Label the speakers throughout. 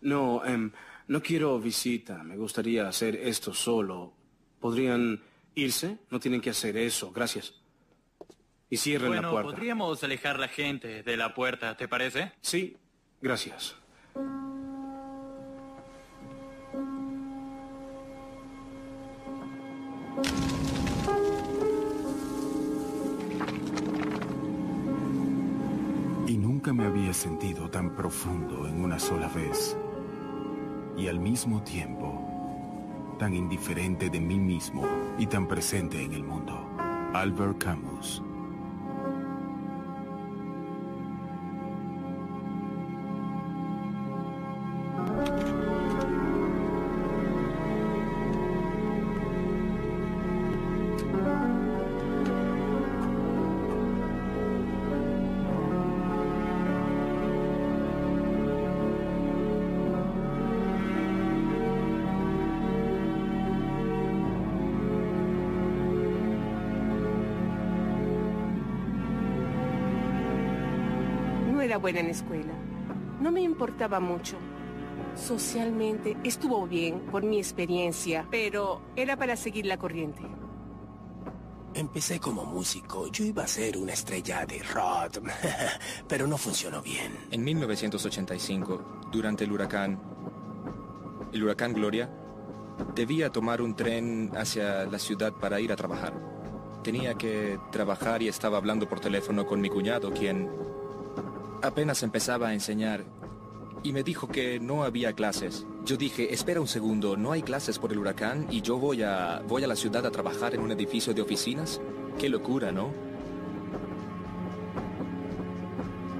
Speaker 1: No, em, no quiero visita. Me gustaría hacer esto solo. ¿Podrían irse? No tienen que hacer eso. Gracias. Y cierren la
Speaker 2: Bueno,
Speaker 1: puerta.
Speaker 2: podríamos alejar la gente de la puerta, ¿te parece?
Speaker 1: Sí, gracias.
Speaker 3: Y nunca me había sentido tan profundo en una sola vez. Y al mismo tiempo, tan indiferente de mí mismo y tan presente en el mundo. Albert Camus.
Speaker 4: Buena en la escuela. No me importaba mucho. Socialmente estuvo bien por mi experiencia, pero era para seguir la corriente.
Speaker 5: Empecé como músico. Yo iba a ser una estrella de rock, pero no funcionó bien.
Speaker 6: En 1985, durante el huracán, el huracán Gloria, debía tomar un tren hacia la ciudad para ir a trabajar. Tenía que trabajar y estaba hablando por teléfono con mi cuñado, quien apenas empezaba a enseñar, y me dijo que no había clases. Yo dije, espera un segundo, ¿no hay clases por el huracán y yo voy a, voy a la ciudad a trabajar en un edificio de oficinas? Qué locura, ¿no?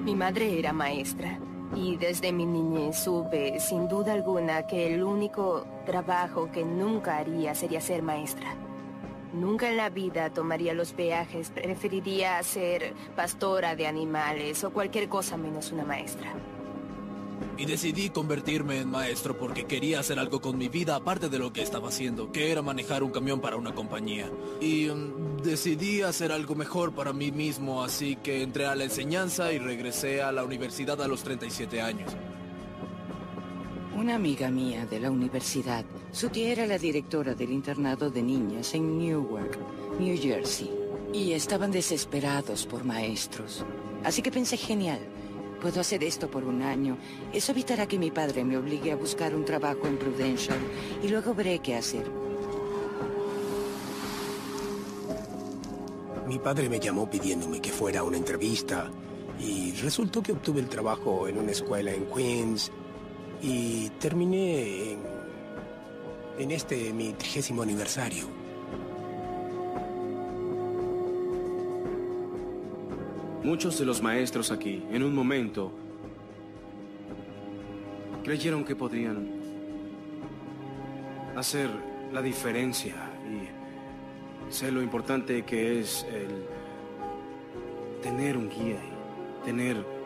Speaker 7: Mi madre era maestra y desde mi niñez supe sin duda alguna que el único trabajo que nunca haría sería ser maestra. Nunca en la vida tomaría los peajes, preferiría ser pastora de animales o cualquier cosa menos una maestra.
Speaker 8: Y decidí convertirme en maestro porque quería hacer algo con mi vida aparte de lo que estaba haciendo, que era manejar un camión para una compañía. Y mm, decidí hacer algo mejor para mí mismo, así que entré a la enseñanza y regresé a la universidad a los 37 años.
Speaker 9: Una amiga mía de la universidad, su tía era la directora del internado de niñas en Newark, New Jersey, y estaban desesperados por maestros. Así que pensé, genial, puedo hacer esto por un año. Eso evitará que mi padre me obligue a buscar un trabajo en Prudential y luego veré qué hacer.
Speaker 5: Mi padre me llamó pidiéndome que fuera a una entrevista y resultó que obtuve el trabajo en una escuela en Queens y terminé en, en este mi trigésimo aniversario.
Speaker 1: Muchos de los maestros aquí, en un momento, creyeron que podían hacer la diferencia y sé lo importante que es el tener un guía y tener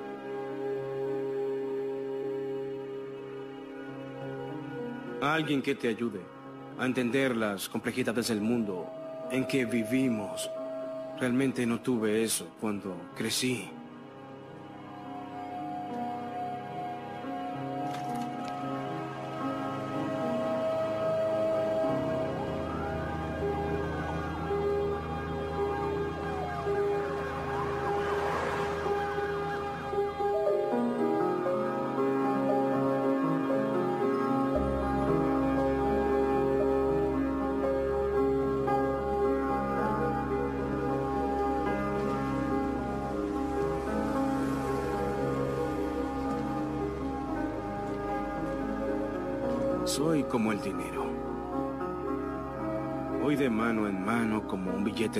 Speaker 1: a alguien que te ayude a entender las complejidades del mundo en que vivimos. Realmente no tuve eso cuando crecí.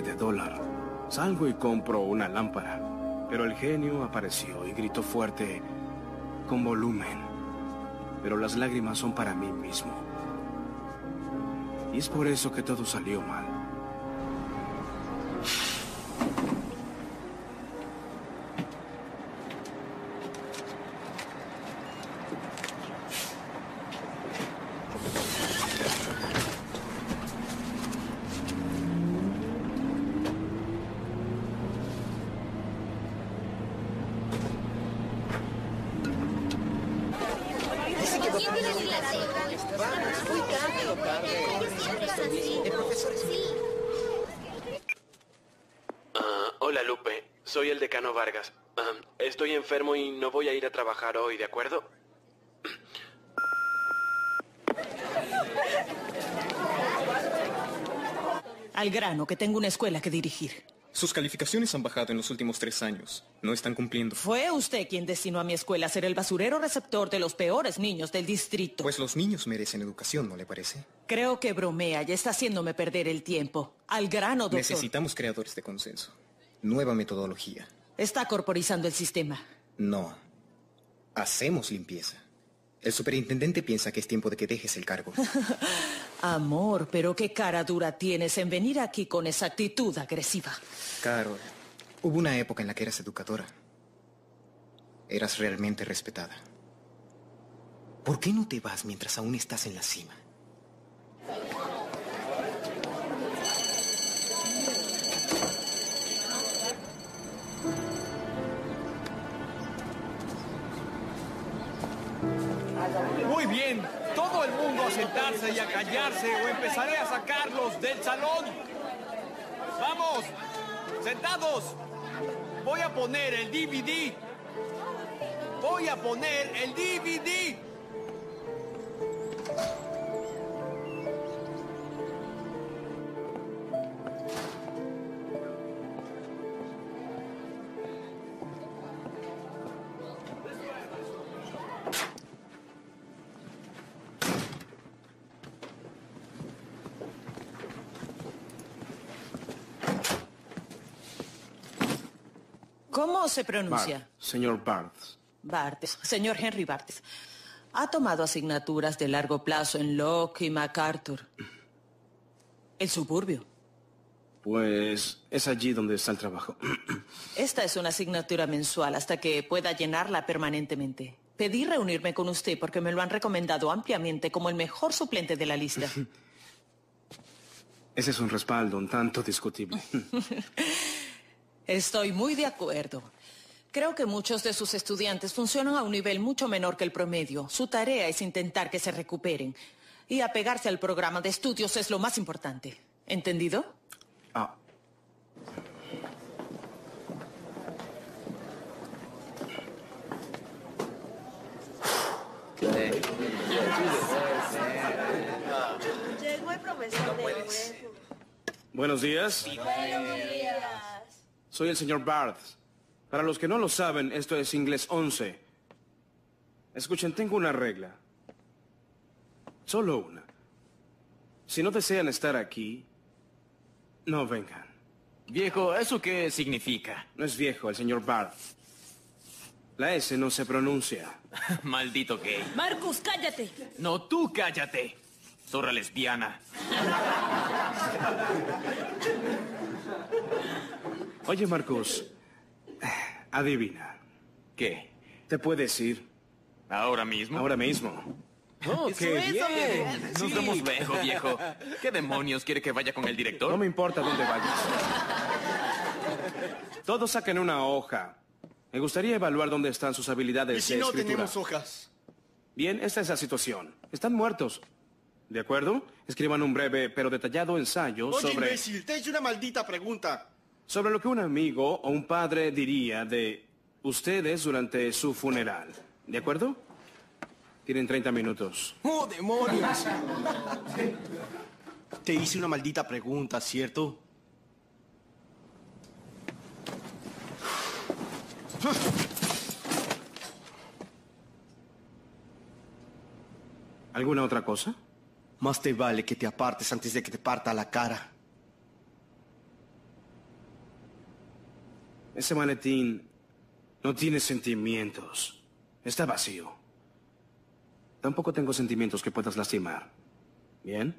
Speaker 1: De dólar. Salgo y compro una lámpara. Pero el genio apareció y gritó fuerte, con volumen. Pero las lágrimas son para mí mismo. Y es por eso que todo salió mal.
Speaker 10: Que tengo una escuela que dirigir.
Speaker 11: Sus calificaciones han bajado en los últimos tres años. No están cumpliendo.
Speaker 10: Fue usted quien destinó a mi escuela a ser el basurero receptor de los peores niños del distrito.
Speaker 11: Pues los niños merecen educación, ¿no le parece?
Speaker 10: Creo que bromea y está haciéndome perder el tiempo. Al grano, doctor.
Speaker 11: Necesitamos creadores de consenso. Nueva metodología.
Speaker 10: Está corporizando el sistema.
Speaker 11: No. Hacemos limpieza. El superintendente piensa que es tiempo de que dejes el cargo.
Speaker 10: Amor, pero qué cara dura tienes en venir aquí con esa actitud agresiva.
Speaker 11: Carol, hubo una época en la que eras educadora. Eras realmente respetada. ¿Por qué no te vas mientras aún estás en la cima?
Speaker 12: Muy bien, el mundo a sentarse y a callarse o empezaré a sacarlos del salón. Vamos, sentados. Voy a poner el DVD. Voy a poner el DVD.
Speaker 10: Se pronuncia?
Speaker 1: Barth, señor Barth.
Speaker 10: Bartes. Señor Henry Bartes. Ha tomado asignaturas de largo plazo en Locke y MacArthur. El suburbio.
Speaker 1: Pues es allí donde está el trabajo.
Speaker 10: Esta es una asignatura mensual hasta que pueda llenarla permanentemente. Pedí reunirme con usted porque me lo han recomendado ampliamente como el mejor suplente de la lista.
Speaker 1: Ese es un respaldo un tanto discutible.
Speaker 10: Estoy muy de acuerdo. Creo que muchos de sus estudiantes funcionan a un nivel mucho menor que el promedio. Su tarea es intentar que se recuperen. Y apegarse al programa de estudios es lo más importante. ¿Entendido?
Speaker 1: Ah.
Speaker 13: Llegó el profesor de nuevo.
Speaker 1: Buenos días. Soy el señor Barth. Para los que no lo saben, esto es inglés 11. Escuchen, tengo una regla. Solo una. Si no desean estar aquí, no vengan.
Speaker 2: Viejo, ¿eso qué significa?
Speaker 1: No es viejo, el señor Barth. La S no se pronuncia.
Speaker 2: Maldito gay.
Speaker 13: Marcus, cállate.
Speaker 2: No, tú cállate. Zorra lesbiana.
Speaker 1: Oye, Marcus, adivina.
Speaker 2: ¿Qué?
Speaker 1: ¿Te puedes ir?
Speaker 2: ¿Ahora mismo?
Speaker 1: Ahora mismo. Oh, qué bien.
Speaker 2: Nos
Speaker 1: Sí.
Speaker 2: vemos luego, viejo. ¿Qué demonios quiere que vaya con el director?
Speaker 1: No me importa dónde vayas. Todos saquen una hoja. Me gustaría evaluar dónde están sus habilidades
Speaker 14: ¿Y si
Speaker 1: de
Speaker 14: no
Speaker 1: escritura.
Speaker 14: tenemos hojas?
Speaker 1: Bien, esta es la situación. Están muertos. ¿De acuerdo? Escriban un breve pero detallado ensayo
Speaker 14: Oye,
Speaker 1: sobre...
Speaker 14: imbécil, te he hecho una maldita pregunta.
Speaker 1: Sobre lo que un amigo o un padre diría de ustedes durante su funeral. ¿De acuerdo? Tienen 30 minutos.
Speaker 14: ¡Oh, demonios! Te hice una maldita pregunta, ¿cierto?
Speaker 1: ¿Alguna otra cosa?
Speaker 14: Más te vale que te apartes antes de que te parta la cara.
Speaker 1: Ese maletín no tiene sentimientos. Está vacío. Tampoco tengo sentimientos que puedas lastimar. ¿Bien?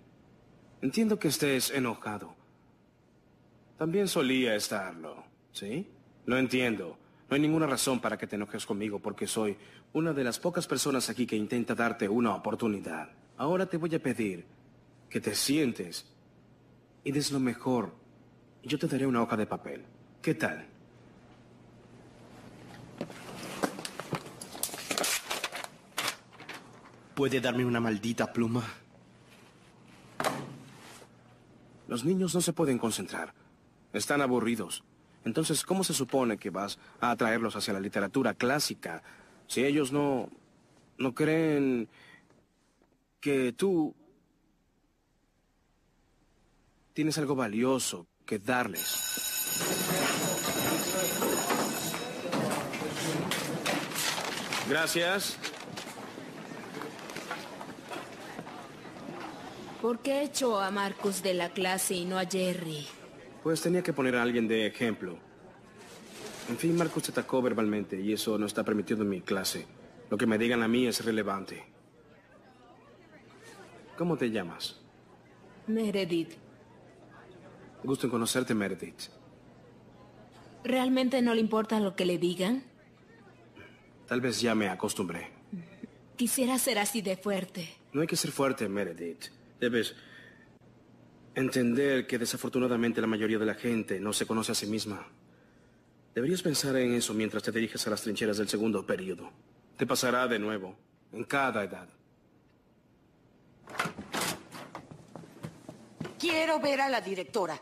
Speaker 1: Entiendo que estés enojado. También solía estarlo, ¿sí? Lo entiendo. No hay ninguna razón para que te enojes conmigo porque soy una de las pocas personas aquí que intenta darte una oportunidad. Ahora te voy a pedir que te sientes y des lo mejor. Yo te daré una hoja de papel. ¿Qué tal?
Speaker 14: ¿Puede darme una maldita pluma?
Speaker 1: Los niños no se pueden concentrar. Están aburridos. Entonces, ¿cómo se supone que vas a atraerlos hacia la literatura clásica si ellos no... no creen que tú tienes algo valioso que darles? Gracias.
Speaker 15: ¿Por qué echó a Marcus de la clase y no a Jerry?
Speaker 1: Pues tenía que poner a alguien de ejemplo. En fin, Marcus te atacó verbalmente y eso no está permitido en mi clase. Lo que me digan a mí es relevante. ¿Cómo te llamas?
Speaker 15: Meredith,
Speaker 1: Gusto en conocerte, Meredith.
Speaker 15: ¿realmente no le importa lo que le digan?
Speaker 1: Tal vez ya me acostumbré.
Speaker 15: Quisiera ser así de fuerte.
Speaker 1: No hay que ser fuerte, Meredith. Debes entender que desafortunadamente la mayoría de la gente no se conoce a sí misma. Deberías pensar en eso mientras te diriges a las trincheras del segundo periodo. Te pasará de nuevo, en cada edad.
Speaker 16: Quiero ver a la directora.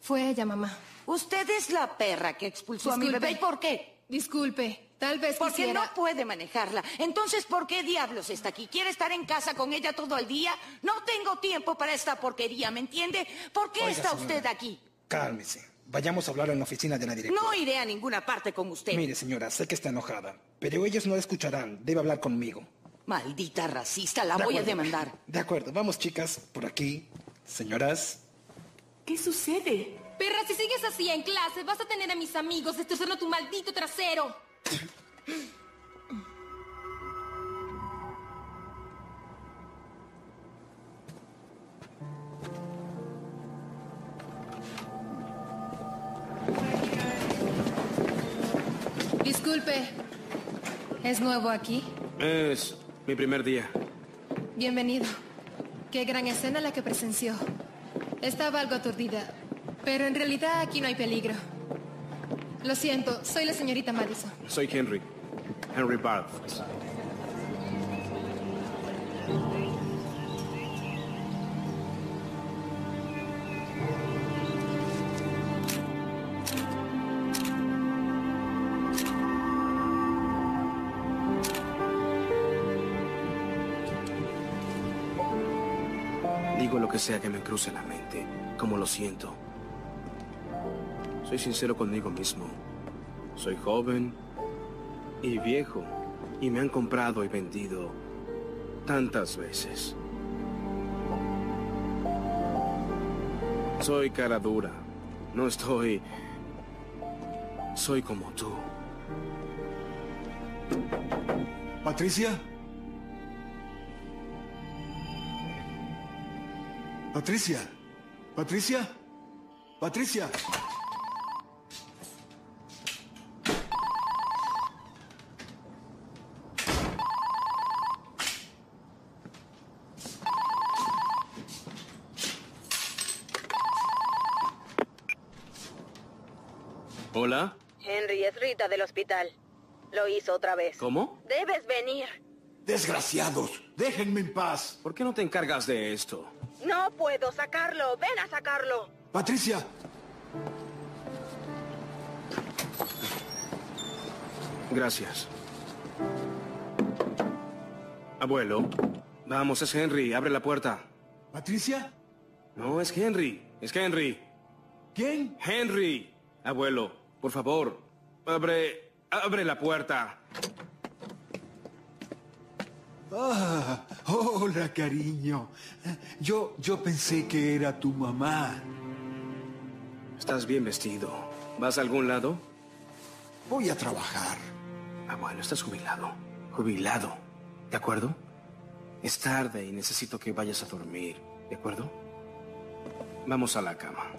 Speaker 17: Fue ella, mamá.
Speaker 16: Usted es la perra que expulsó a mi bebé. ¿Y por qué?
Speaker 17: Disculpe, tal vez
Speaker 16: Porque
Speaker 17: quisiera...
Speaker 16: no puede manejarla. Entonces, ¿por qué diablos está aquí? ¿Quiere estar en casa con ella todo el día? No tengo tiempo para esta porquería, ¿me entiende? ¿Por qué
Speaker 18: Oiga,
Speaker 16: está
Speaker 18: señora.
Speaker 16: usted aquí?
Speaker 18: Cálmese. Vayamos a hablar en la oficina de la directora.
Speaker 16: No iré a ninguna parte con usted.
Speaker 18: Mire, señora, sé que está enojada, pero ellos no la escucharán. Debe hablar conmigo.
Speaker 16: Maldita racista, la
Speaker 18: De
Speaker 16: voy a demandar.
Speaker 18: De acuerdo, vamos, chicas, por aquí. Señoras,
Speaker 15: ¿Qué sucede?
Speaker 17: Perra, si sigues así en clase, vas a tener a mis amigos destrozando tu maldito trasero. Disculpe, ¿es nuevo aquí?
Speaker 1: Es mi primer día.
Speaker 17: Bienvenido. Qué gran escena la que presenció. Estaba algo aturdida, pero en realidad aquí no hay peligro. Lo siento, soy la señorita Madison.
Speaker 1: Soy Henry. Henry Barth. Digo lo que sea que me cruce la mente, como lo siento. Soy sincero conmigo mismo. Soy joven y viejo y me han comprado y vendido tantas veces. Soy cara dura. No estoy... Soy como tú.
Speaker 19: Patricia. Patricia. Patricia. Patricia.
Speaker 1: ¿Hola?
Speaker 13: Del hospital. Lo hizo otra vez.
Speaker 1: ¿Cómo?
Speaker 13: Debes venir.
Speaker 19: Desgraciados, déjenme en paz.
Speaker 1: ¿Por qué no te encargas de esto?
Speaker 13: No puedo sacarlo. Ven a sacarlo.
Speaker 19: Patricia.
Speaker 1: Gracias. Abuelo. Vamos, es Henry. Abre la puerta.
Speaker 19: ¿Patricia?
Speaker 1: No, es Henry. Es Henry.
Speaker 19: ¿Quién?
Speaker 1: Henry. Abuelo, por favor. Abre... Abre la puerta.
Speaker 19: Ah, hola, cariño. Yo, yo pensé que era tu mamá.
Speaker 1: Estás bien vestido. ¿Vas a algún lado?
Speaker 19: Voy a trabajar.
Speaker 1: Abuelo, estás jubilado. Jubilado. ¿De acuerdo? Es tarde y necesito que vayas a dormir. ¿De acuerdo? Vamos a la cama.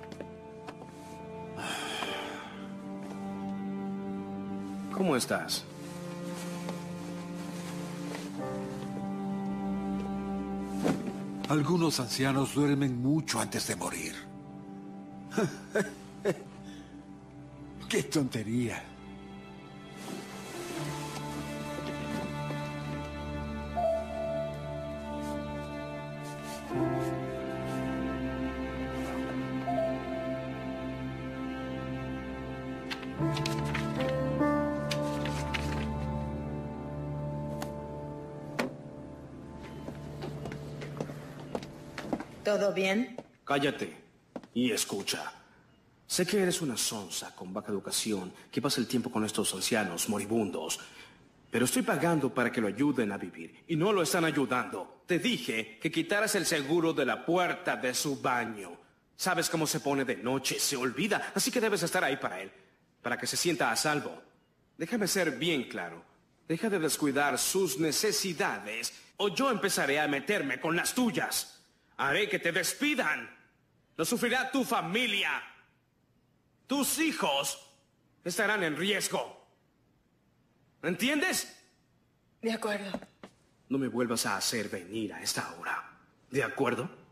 Speaker 1: ¿Cómo estás?
Speaker 19: Algunos ancianos duermen mucho antes de morir. ¡Qué tontería!
Speaker 10: ¿Todo bien?
Speaker 1: Cállate y escucha. Sé que eres una sonza con baja educación que pasa el tiempo con estos ancianos moribundos, pero estoy pagando para que lo ayuden a vivir y no lo están ayudando. Te dije que quitaras el seguro de la puerta de su baño. Sabes cómo se pone de noche, se olvida, así que debes estar ahí para él, para que se sienta a salvo. Déjame ser bien claro. Deja de descuidar sus necesidades o yo empezaré a meterme con las tuyas. Haré que te despidan. Lo sufrirá tu familia. Tus hijos estarán en riesgo. ¿Entiendes?
Speaker 10: De acuerdo.
Speaker 1: No me vuelvas a hacer venir a esta hora. ¿De acuerdo?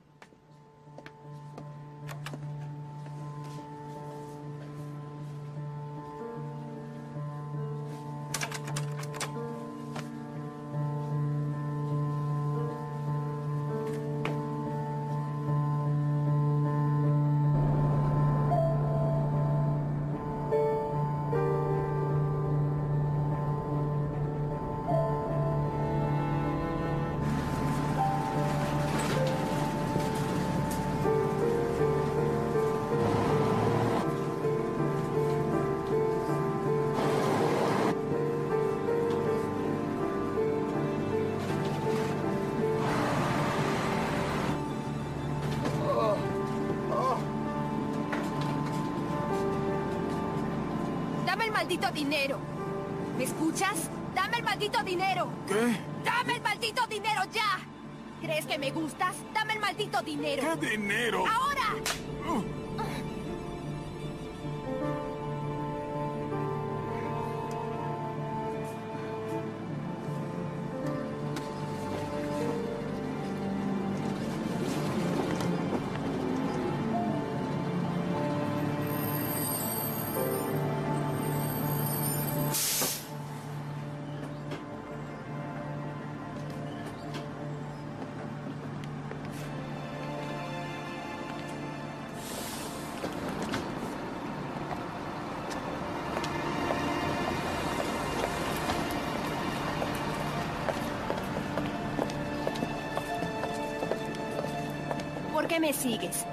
Speaker 3: Qué
Speaker 7: me sigues?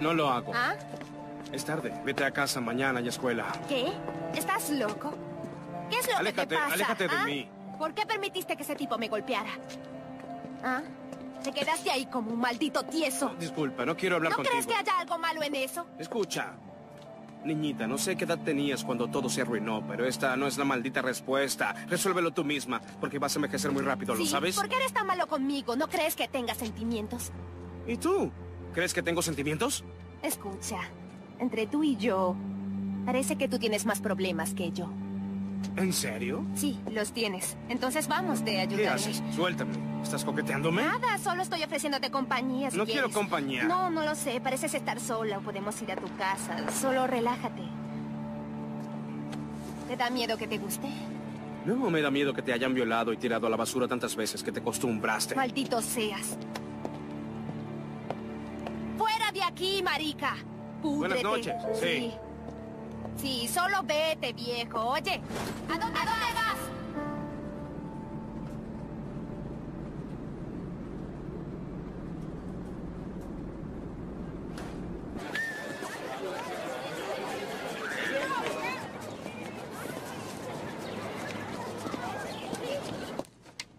Speaker 1: No lo hago.
Speaker 7: ¿Ah?
Speaker 1: Es tarde. Vete a casa mañana y a escuela.
Speaker 7: ¿Qué? ¿Estás loco? ¿Qué es lo que
Speaker 1: Aléjate,
Speaker 7: te pasa?
Speaker 1: aléjate de
Speaker 7: ¿ah?
Speaker 1: mí.
Speaker 7: ¿Por qué permitiste que ese tipo me golpeara? ¿Ah? Te quedaste ahí como un maldito tieso.
Speaker 1: Disculpa, no quiero hablar
Speaker 7: ¿No
Speaker 1: contigo.
Speaker 7: crees que haya algo malo en eso?
Speaker 1: Escucha. Niñita, no sé qué edad tenías cuando todo se arruinó, pero esta no es la maldita respuesta. Resuélvelo tú misma, porque vas a envejecer muy rápido, ¿lo
Speaker 7: Sí,
Speaker 1: sabes?
Speaker 7: ¿Por qué eres tan malo conmigo? ¿No crees que tenga sentimientos?
Speaker 1: ¿Y tú? ¿Crees que tengo sentimientos?
Speaker 7: Escucha, entre tú y yo, parece que tú tienes más problemas que yo.
Speaker 1: ¿En serio?
Speaker 7: Sí, los tienes. Entonces vamos, te ayudaré.
Speaker 1: ¿Qué haces? Suéltame. ¿Estás coqueteándome?
Speaker 7: Nada, solo estoy ofreciéndote compañía. si
Speaker 1: No quiero compañía.
Speaker 7: No, no lo sé. Pareces estar sola o podemos ir a tu casa. Solo relájate. ¿Te da miedo que te guste?
Speaker 1: No me da miedo que te hayan violado y tirado a la basura tantas veces que te acostumbraste.
Speaker 7: Maldito seas. ¡Fuera de aquí, marica!
Speaker 1: Buenas
Speaker 7: Púdrete.
Speaker 1: noches. Sí.
Speaker 7: Sí, solo vete, viejo. Oye, ¿a dónde, ¿a dónde vas?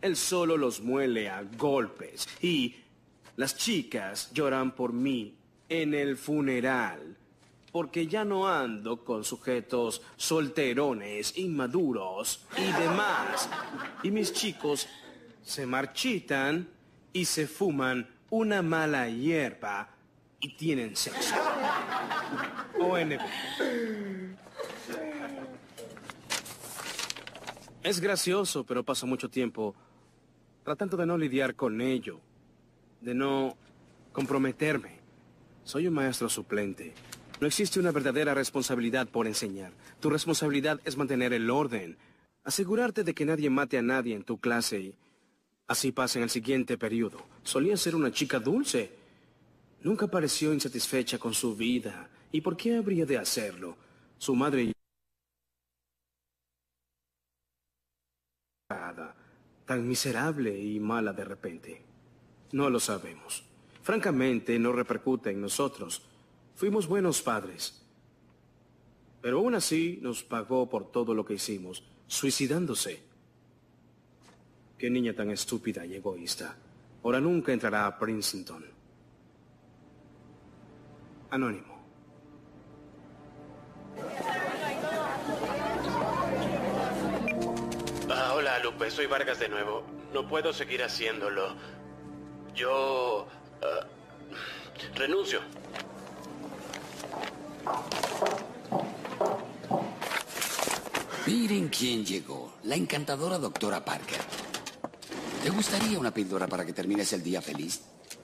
Speaker 1: Él solo los muele a golpes. Y las chicas lloran por mí en el funeral. Porque ya no ando con sujetos solterones, inmaduros y demás. Y mis chicos se marchitan y se fuman una mala hierba y tienen sexo. ONB. Es gracioso, pero paso mucho tiempo tratando de no lidiar con ello, de no comprometerme. Soy un maestro suplente. No existe una verdadera responsabilidad por enseñar. Tu responsabilidad es mantener el orden, asegurarte de que nadie mate a nadie en tu clase y así pasa en el siguiente periodo. Solía ser una chica dulce. Nunca pareció insatisfecha con su vida. ¿Y por qué habría de hacerlo? Su madre y tan miserable y mala de repente. No lo sabemos. Francamente, no repercute en nosotros. Fuimos buenos padres. Pero aún así nos pagó por todo lo que hicimos, suicidándose. Qué niña tan estúpida y egoísta. Ahora nunca entrará a Princeton. Anónimo.
Speaker 20: Ah, hola, Lupe. Soy Vargas de nuevo. No puedo seguir haciéndolo. Yo... ah, renuncio.
Speaker 21: Miren quién llegó. La encantadora doctora Parker. ¿Te gustaría una píldora para que termines el día feliz?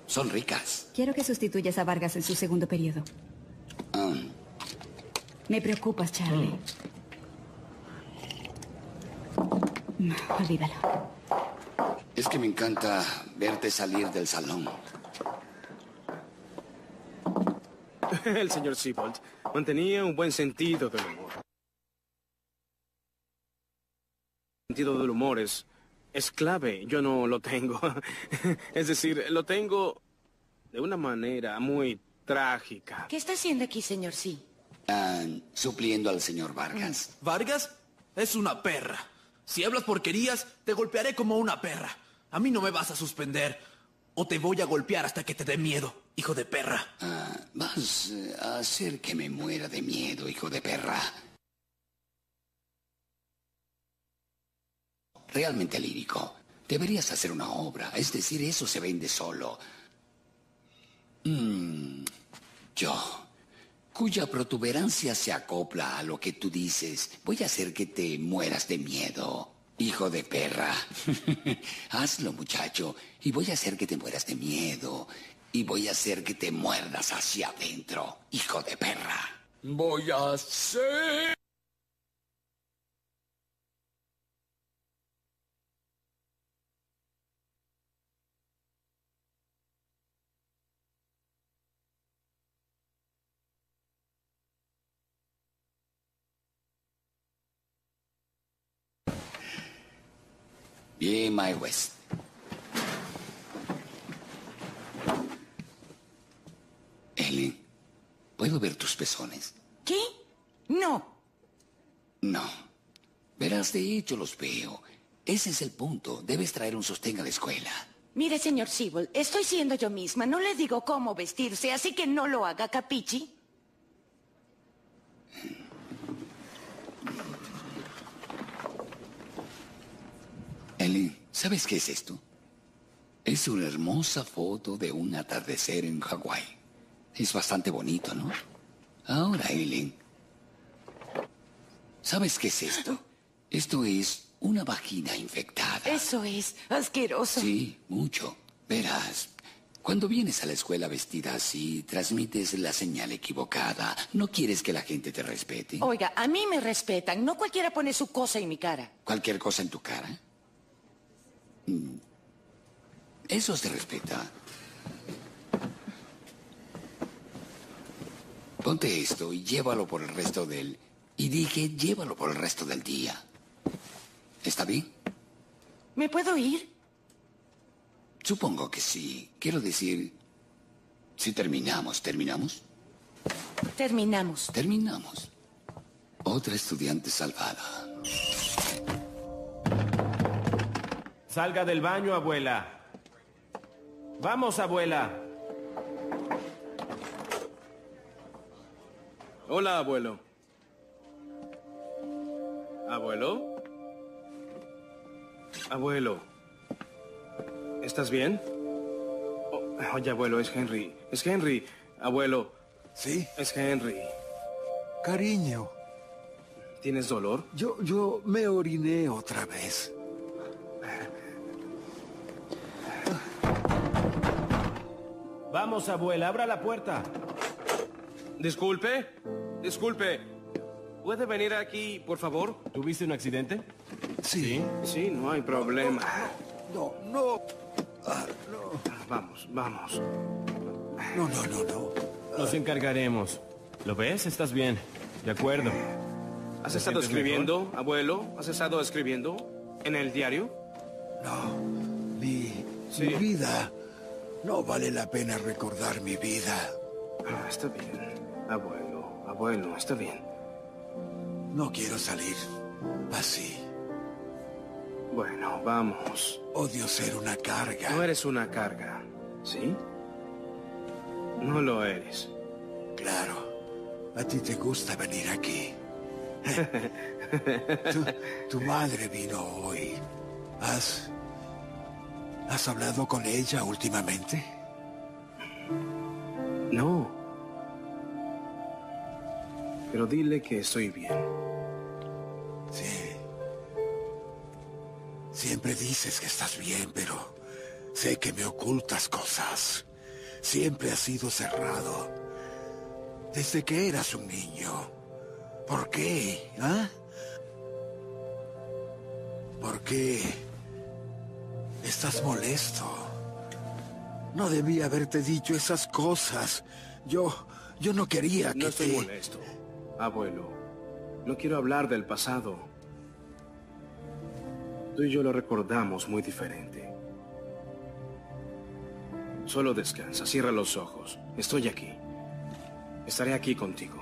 Speaker 21: Son ricas.
Speaker 22: Quiero que sustituyas a Vargas en su segundo periodo.
Speaker 21: Ah,
Speaker 22: Me preocupas, Charlie. No, olvídalo.
Speaker 21: Es que me encanta verte salir del salón.
Speaker 1: El señor Siebold mantenía un buen sentido del humor. El sentido del humor es, es clave. Yo no lo tengo. es decir, lo tengo de una manera muy trágica.
Speaker 16: ¿Qué está haciendo aquí, señor Sí?
Speaker 21: Ah, supliendo al señor Vargas.
Speaker 8: ¿Vargas? Es una perra. Si hablas porquerías, te golpearé como una perra. A mí no me vas a suspender. O te voy a golpear hasta que te dé miedo, hijo de perra.
Speaker 21: Ah, vas eh, a hacer que me muera de miedo, hijo de perra. Realmente lírico. Deberías hacer una obra. Es decir, eso se vende solo. Mm, yo, cuya protuberancia se acopla a lo que tú dices, voy a hacer que te mueras de miedo. Hijo de perra. Hazlo, muchacho. Y voy a hacer que te mueras de miedo. Y voy a hacer que te muerdas hacia adentro. Hijo de perra. Voy a hacer... Bien, My West. Ellen, ¿puedo ver tus pezones?
Speaker 16: ¿Qué? No.
Speaker 21: No. Verás, de hecho los veo. Ese es el punto. Debes traer un sostén a la escuela.
Speaker 16: Mire, señor Siebel, estoy siendo yo misma. No le digo cómo vestirse, así que no lo haga, capichi.
Speaker 21: Ellen, ¿sabes qué es esto? Es una hermosa foto de un atardecer en Hawái. Es bastante bonito, ¿no? Ahora, Ellen, ¿sabes qué es esto? Esto es una vagina infectada.
Speaker 16: Eso es asqueroso.
Speaker 21: Sí, mucho. Verás, cuando vienes a la escuela vestida así, transmites la señal equivocada. No quieres que la gente te respete.
Speaker 16: Oiga, a mí me respetan. No cualquiera pone su cosa en mi cara.
Speaker 21: Cualquier cosa en tu cara. Mm. Eso se respeta. Ponte esto y llévalo por el resto del... Y dije, llévalo por el resto del día. ¿Está bien?
Speaker 16: ¿Me puedo ir?
Speaker 21: Supongo que sí. Quiero decir, si terminamos, ¿terminamos?
Speaker 16: Terminamos.
Speaker 21: Terminamos. Otra estudiante salvada.
Speaker 12: Salga del baño, abuela. Vamos, abuela.
Speaker 1: Hola, abuelo. ¿Abuelo? Abuelo. ¿Estás bien? Oh, oye, abuelo, es Henry. Es Henry. Abuelo.
Speaker 19: ¿Sí?
Speaker 1: Es Henry.
Speaker 19: Cariño,
Speaker 1: ¿Tienes dolor?
Speaker 19: yo, yo me oriné otra vez.
Speaker 12: Vamos, abuela, abra la puerta.
Speaker 1: Disculpe. Disculpe. ¿Puede venir aquí, por favor?
Speaker 12: ¿Tuviste un accidente?
Speaker 1: Sí. Sí, no hay problema.
Speaker 19: No, no. Ah, no.
Speaker 1: Vamos, vamos.
Speaker 19: No, no, no, no.
Speaker 12: Nos encargaremos. ¿Lo ves? Estás bien. De acuerdo.
Speaker 1: ¿Has
Speaker 12: ¿Te
Speaker 1: estado escribiendo, abuelo? ¿Has estado escribiendo en el diario?
Speaker 19: No, mi, mi vida. No vale la pena recordar mi vida.
Speaker 1: Ah, está bien. Abuelo, abuelo, está bien.
Speaker 19: No quiero salir así.
Speaker 1: Bueno, vamos.
Speaker 19: Odio ser una carga.
Speaker 1: No eres una carga, ¿sí? No lo eres.
Speaker 19: Claro. A ti te gusta venir aquí. tu, tu madre vino hoy. ¿Has... ¿Has hablado con ella últimamente?
Speaker 1: No. Pero dile que estoy bien.
Speaker 19: Sí. Siempre dices que estás bien, pero sé que me ocultas cosas. Siempre has sido cerrado. Desde que eras un niño. ¿Por qué? ¿Ah? ¿Por qué estás molesto? No debía haberte dicho esas cosas. Yo... yo no quería que
Speaker 1: No estoy
Speaker 19: te-
Speaker 1: molesto, abuelo. No quiero hablar del pasado. Tú y yo lo recordamos muy diferente. Solo descansa, cierra los ojos. Estoy aquí. Estaré aquí contigo.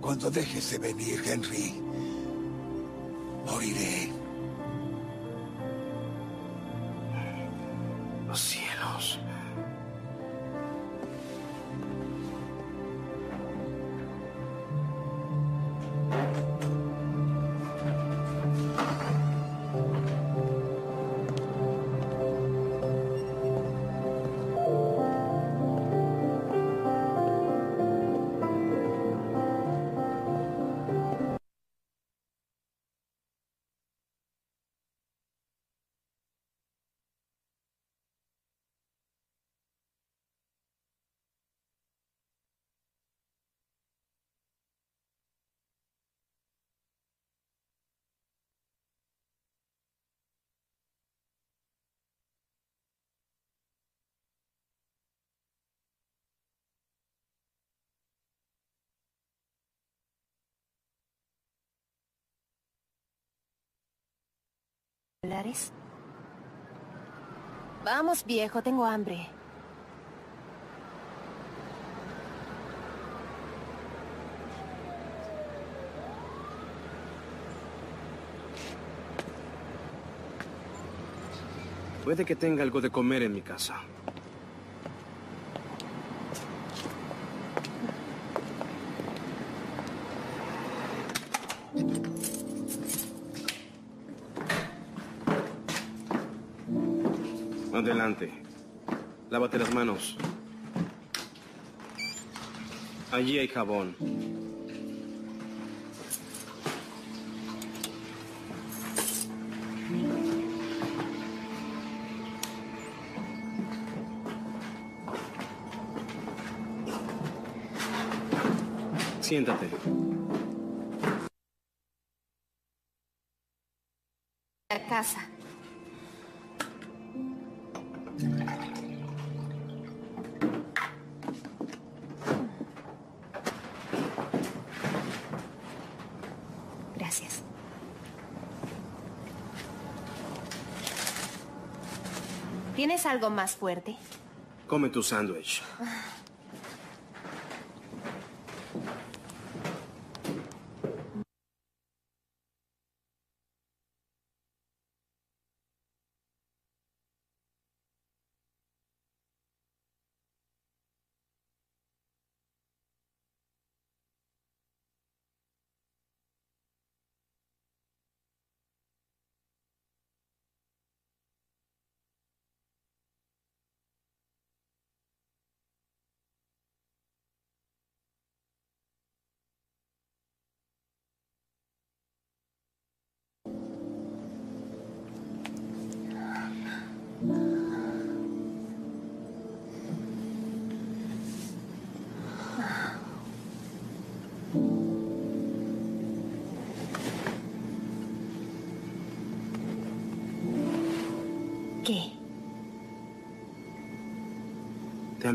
Speaker 19: Cuando dejes de venir, Henry, moriré.
Speaker 1: Los cielos.
Speaker 23: Vamos, viejo, tengo hambre.
Speaker 1: Puede que tenga algo de comer en mi casa. Adelante. Lávate las manos. Allí hay jabón. Siéntate.
Speaker 23: Algo más fuerte?
Speaker 1: Come tu sándwich.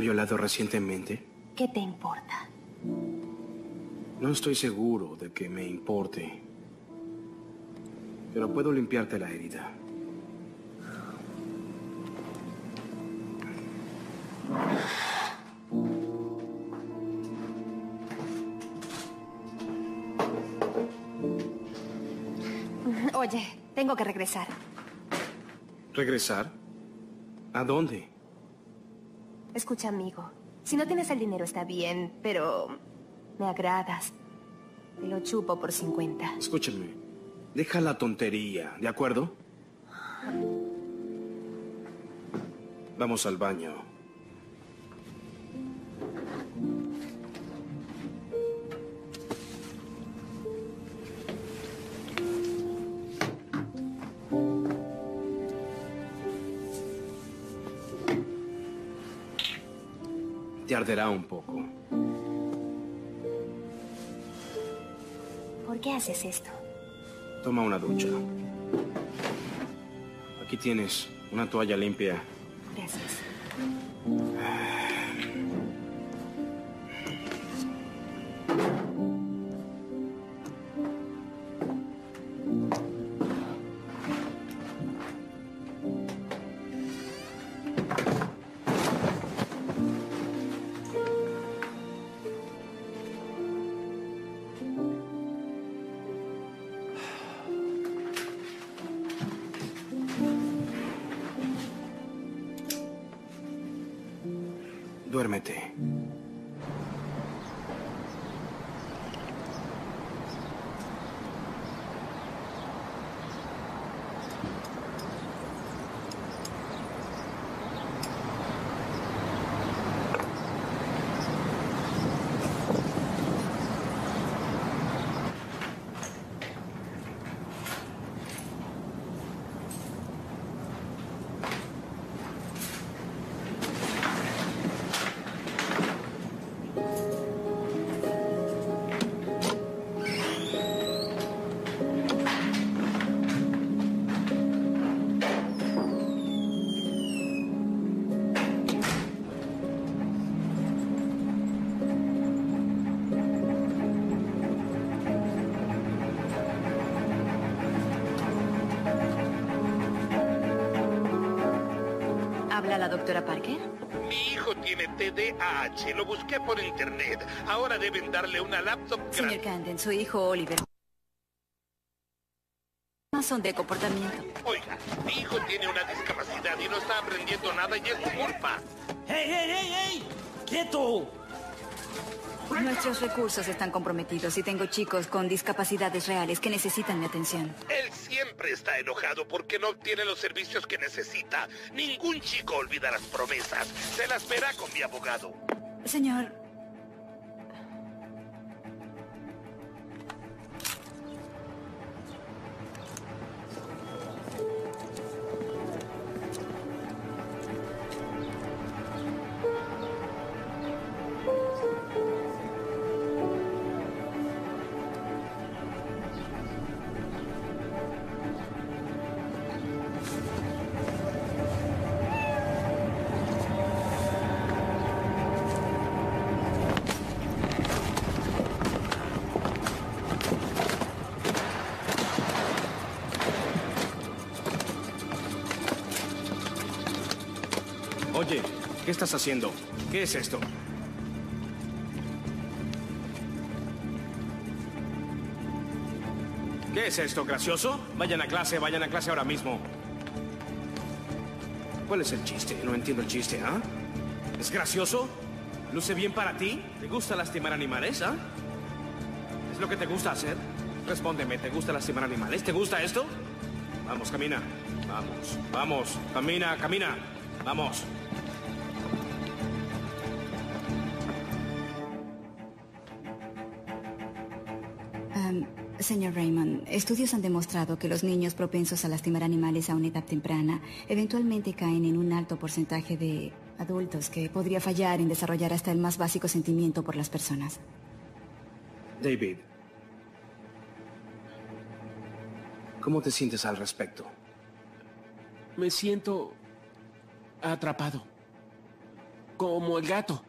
Speaker 1: violado recientemente?
Speaker 23: ¿Qué te importa?
Speaker 1: No estoy seguro de que me importe. Pero puedo limpiarte la herida.
Speaker 7: Oye, tengo que regresar.
Speaker 1: ¿Regresar? ¿A dónde?
Speaker 7: Escucha, amigo. Si no tienes el dinero está bien, pero me agradas. Te lo chupo por 50.
Speaker 1: Escúchame. Deja la tontería, ¿de acuerdo? Vamos al baño. Arderá un poco.
Speaker 7: ¿Por qué haces esto?
Speaker 1: Toma una ducha. Aquí tienes una toalla limpia.
Speaker 7: Gracias.
Speaker 24: TDAH. Lo busqué por internet. Ahora deben darle una laptop
Speaker 22: Señor. Camden, su hijo Oliver. No son de comportamiento. Nuestros recursos están comprometidos y tengo chicos con discapacidades reales que necesitan mi atención.
Speaker 24: Él siempre está enojado porque no obtiene los servicios que necesita. Ningún chico olvida las promesas. Se las verá con mi abogado.
Speaker 22: Señor,
Speaker 1: estás haciendo? ¿Qué es esto? ¿Qué es esto, gracioso? Vayan a clase, vayan a clase ahora mismo. ¿Cuál es el chiste? No entiendo el chiste, ¿ah? ¿Es gracioso? ¿Luce bien para ti? ¿Te gusta lastimar animales, ah? ¿Es lo que te gusta hacer? Respóndeme, ¿te gusta lastimar animales? ¿Te gusta esto? Vamos, camina. Vamos, vamos. Camina, camina. Vamos.
Speaker 22: Señor Raymond, estudios han demostrado que los niños propensos a lastimar animales a una edad temprana eventualmente caen en un alto porcentaje de adultos que podría fallar en desarrollar hasta el más básico sentimiento por las personas.
Speaker 1: David. ¿Cómo te sientes al respecto?
Speaker 20: Me siento atrapado. Como el gato.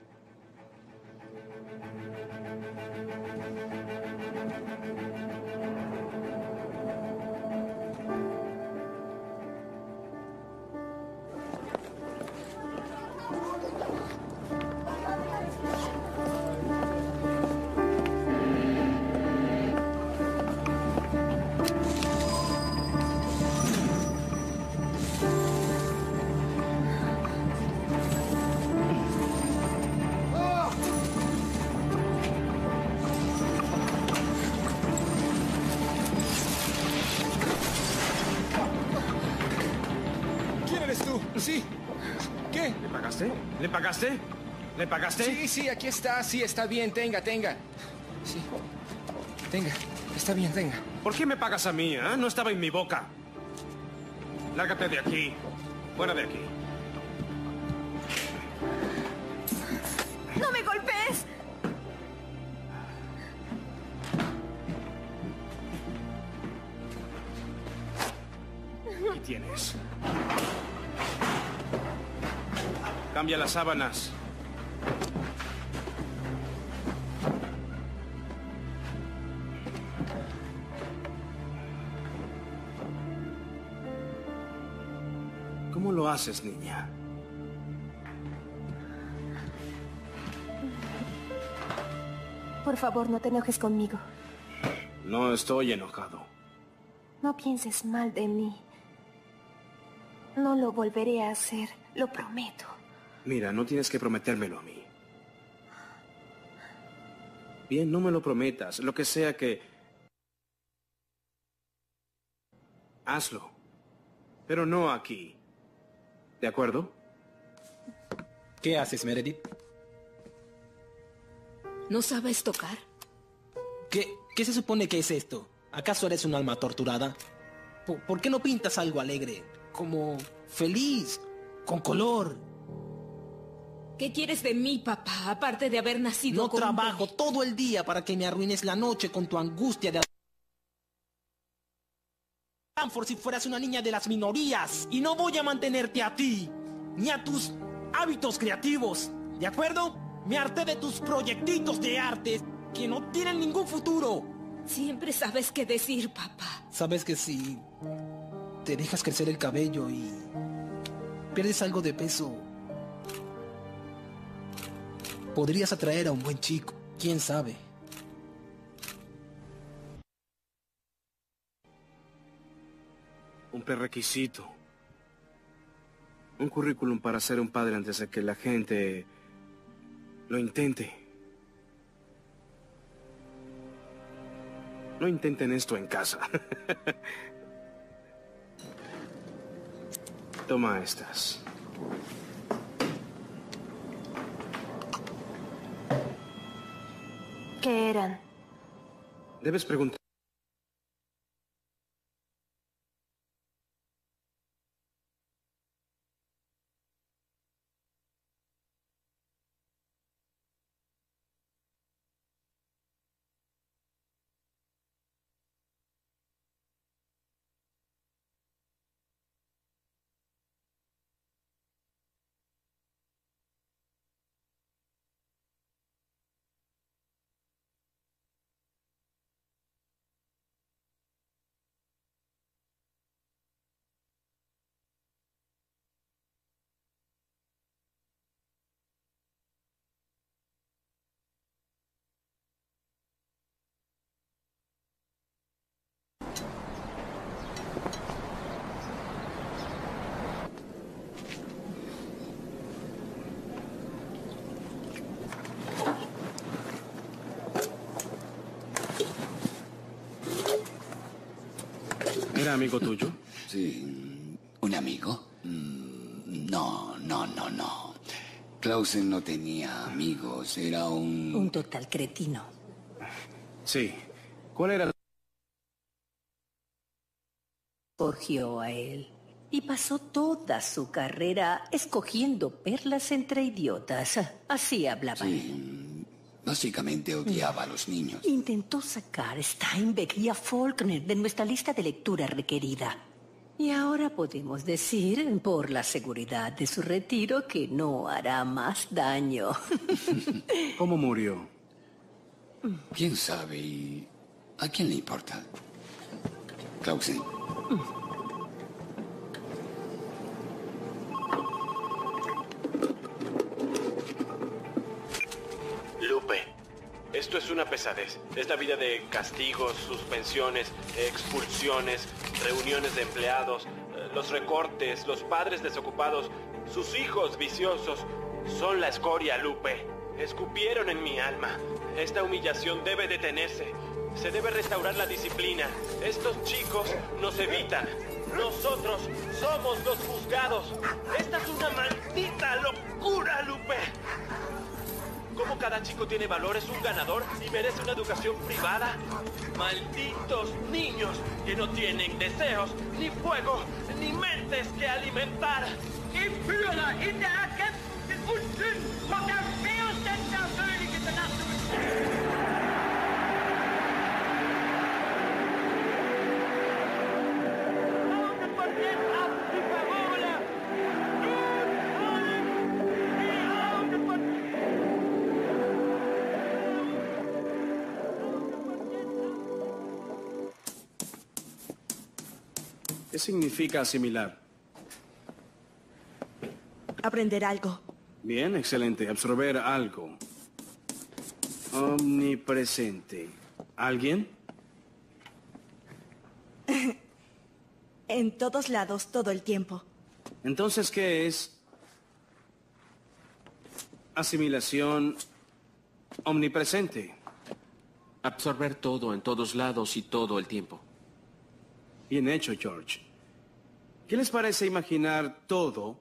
Speaker 25: Sí, aquí está. Sí, está bien. Tenga, tenga. Sí. Tenga. Está bien, tenga.
Speaker 1: ¿Por qué me pagas a mí? eh? No estaba en mi boca. Lárgate de aquí. Fuera de aquí.
Speaker 7: ¡No me golpees!
Speaker 1: Aquí tienes. Cambia las sábanas. Haces, niña?
Speaker 7: Por favor, no te enojes conmigo.
Speaker 1: No estoy enojado.
Speaker 7: No pienses mal de mí. No lo volveré a hacer, lo prometo.
Speaker 1: Mira, no tienes que prometérmelo a mí. Bien, no me lo prometas. Lo que sea que... Hazlo. Pero no aquí. ¿De acuerdo?
Speaker 25: ¿Qué haces, Meredith?
Speaker 15: ¿No sabes tocar?
Speaker 25: ¿Qué, ¿Qué se supone que es esto? ¿Acaso eres un alma torturada? ¿Por, por qué no pintas algo alegre? Como feliz, con color.
Speaker 15: ¿Qué quieres de mí, papá? Aparte de haber nacido
Speaker 25: No
Speaker 15: con un
Speaker 25: trabajo todo el día para que me arruines la noche con tu angustia de... Stanford si fueras una niña de las minorías y no voy a mantenerte a ti ni a tus hábitos creativos, ¿de acuerdo? Me harté de tus proyectitos de arte que no tienen ningún futuro.
Speaker 15: Siempre sabes qué decir, papá.
Speaker 25: Sabes que si te dejas crecer el cabello y pierdes algo de peso, podrías atraer a un buen chico. ¿Quién sabe?
Speaker 1: Un prerequisito. Un currículum para ser un padre antes de que la gente lo intente. No intenten esto en casa. Toma estas.
Speaker 7: ¿Qué eran?
Speaker 1: Debes preguntar. Amigo tuyo?
Speaker 21: Sí. ¿Un amigo? Mm, No, no, no, no. Clausen no tenía amigos, era un...
Speaker 26: Un total cretino.
Speaker 1: Sí. ¿Cuál era?
Speaker 26: Cogió a él y pasó toda su carrera escogiendo perlas entre idiotas. Así hablaba él.
Speaker 21: Sí. Básicamente odiaba a los niños.
Speaker 26: Intentó sacar Steinbeck y a Faulkner de nuestra lista de lectura requerida. Y ahora podemos decir, por la seguridad de su retiro, que no hará más daño.
Speaker 1: ¿Cómo murió?
Speaker 21: ¿Quién sabe y a quién le importa? Clausen.
Speaker 20: Una pesadez. Es la vida de castigos, suspensiones, expulsiones, reuniones de empleados, eh, los recortes, los padres desocupados, sus hijos viciosos. Son la escoria, Lupe. Escupieron en mi alma. Esta humillación debe detenerse. Se debe restaurar la disciplina. Estos chicos nos evitan. Nosotros somos los juzgados. Esta es una maldita locura, Lupe. ¿Cómo cada chico tiene valor, es un ganador y merece una educación privada? Malditos niños que no tienen deseos, ni fuego, ni mentes que alimentar.
Speaker 1: Significa asimilar?
Speaker 27: Aprender algo.
Speaker 1: Bien, excelente. Absorber algo. Omnipresente. ¿Alguien?
Speaker 27: en todos lados, todo el tiempo.
Speaker 1: Entonces, ¿qué es? Asimilación omnipresente.
Speaker 20: Absorber todo en todos lados y todo el tiempo.
Speaker 1: Bien hecho, George. ¿Qué les parece imaginar todo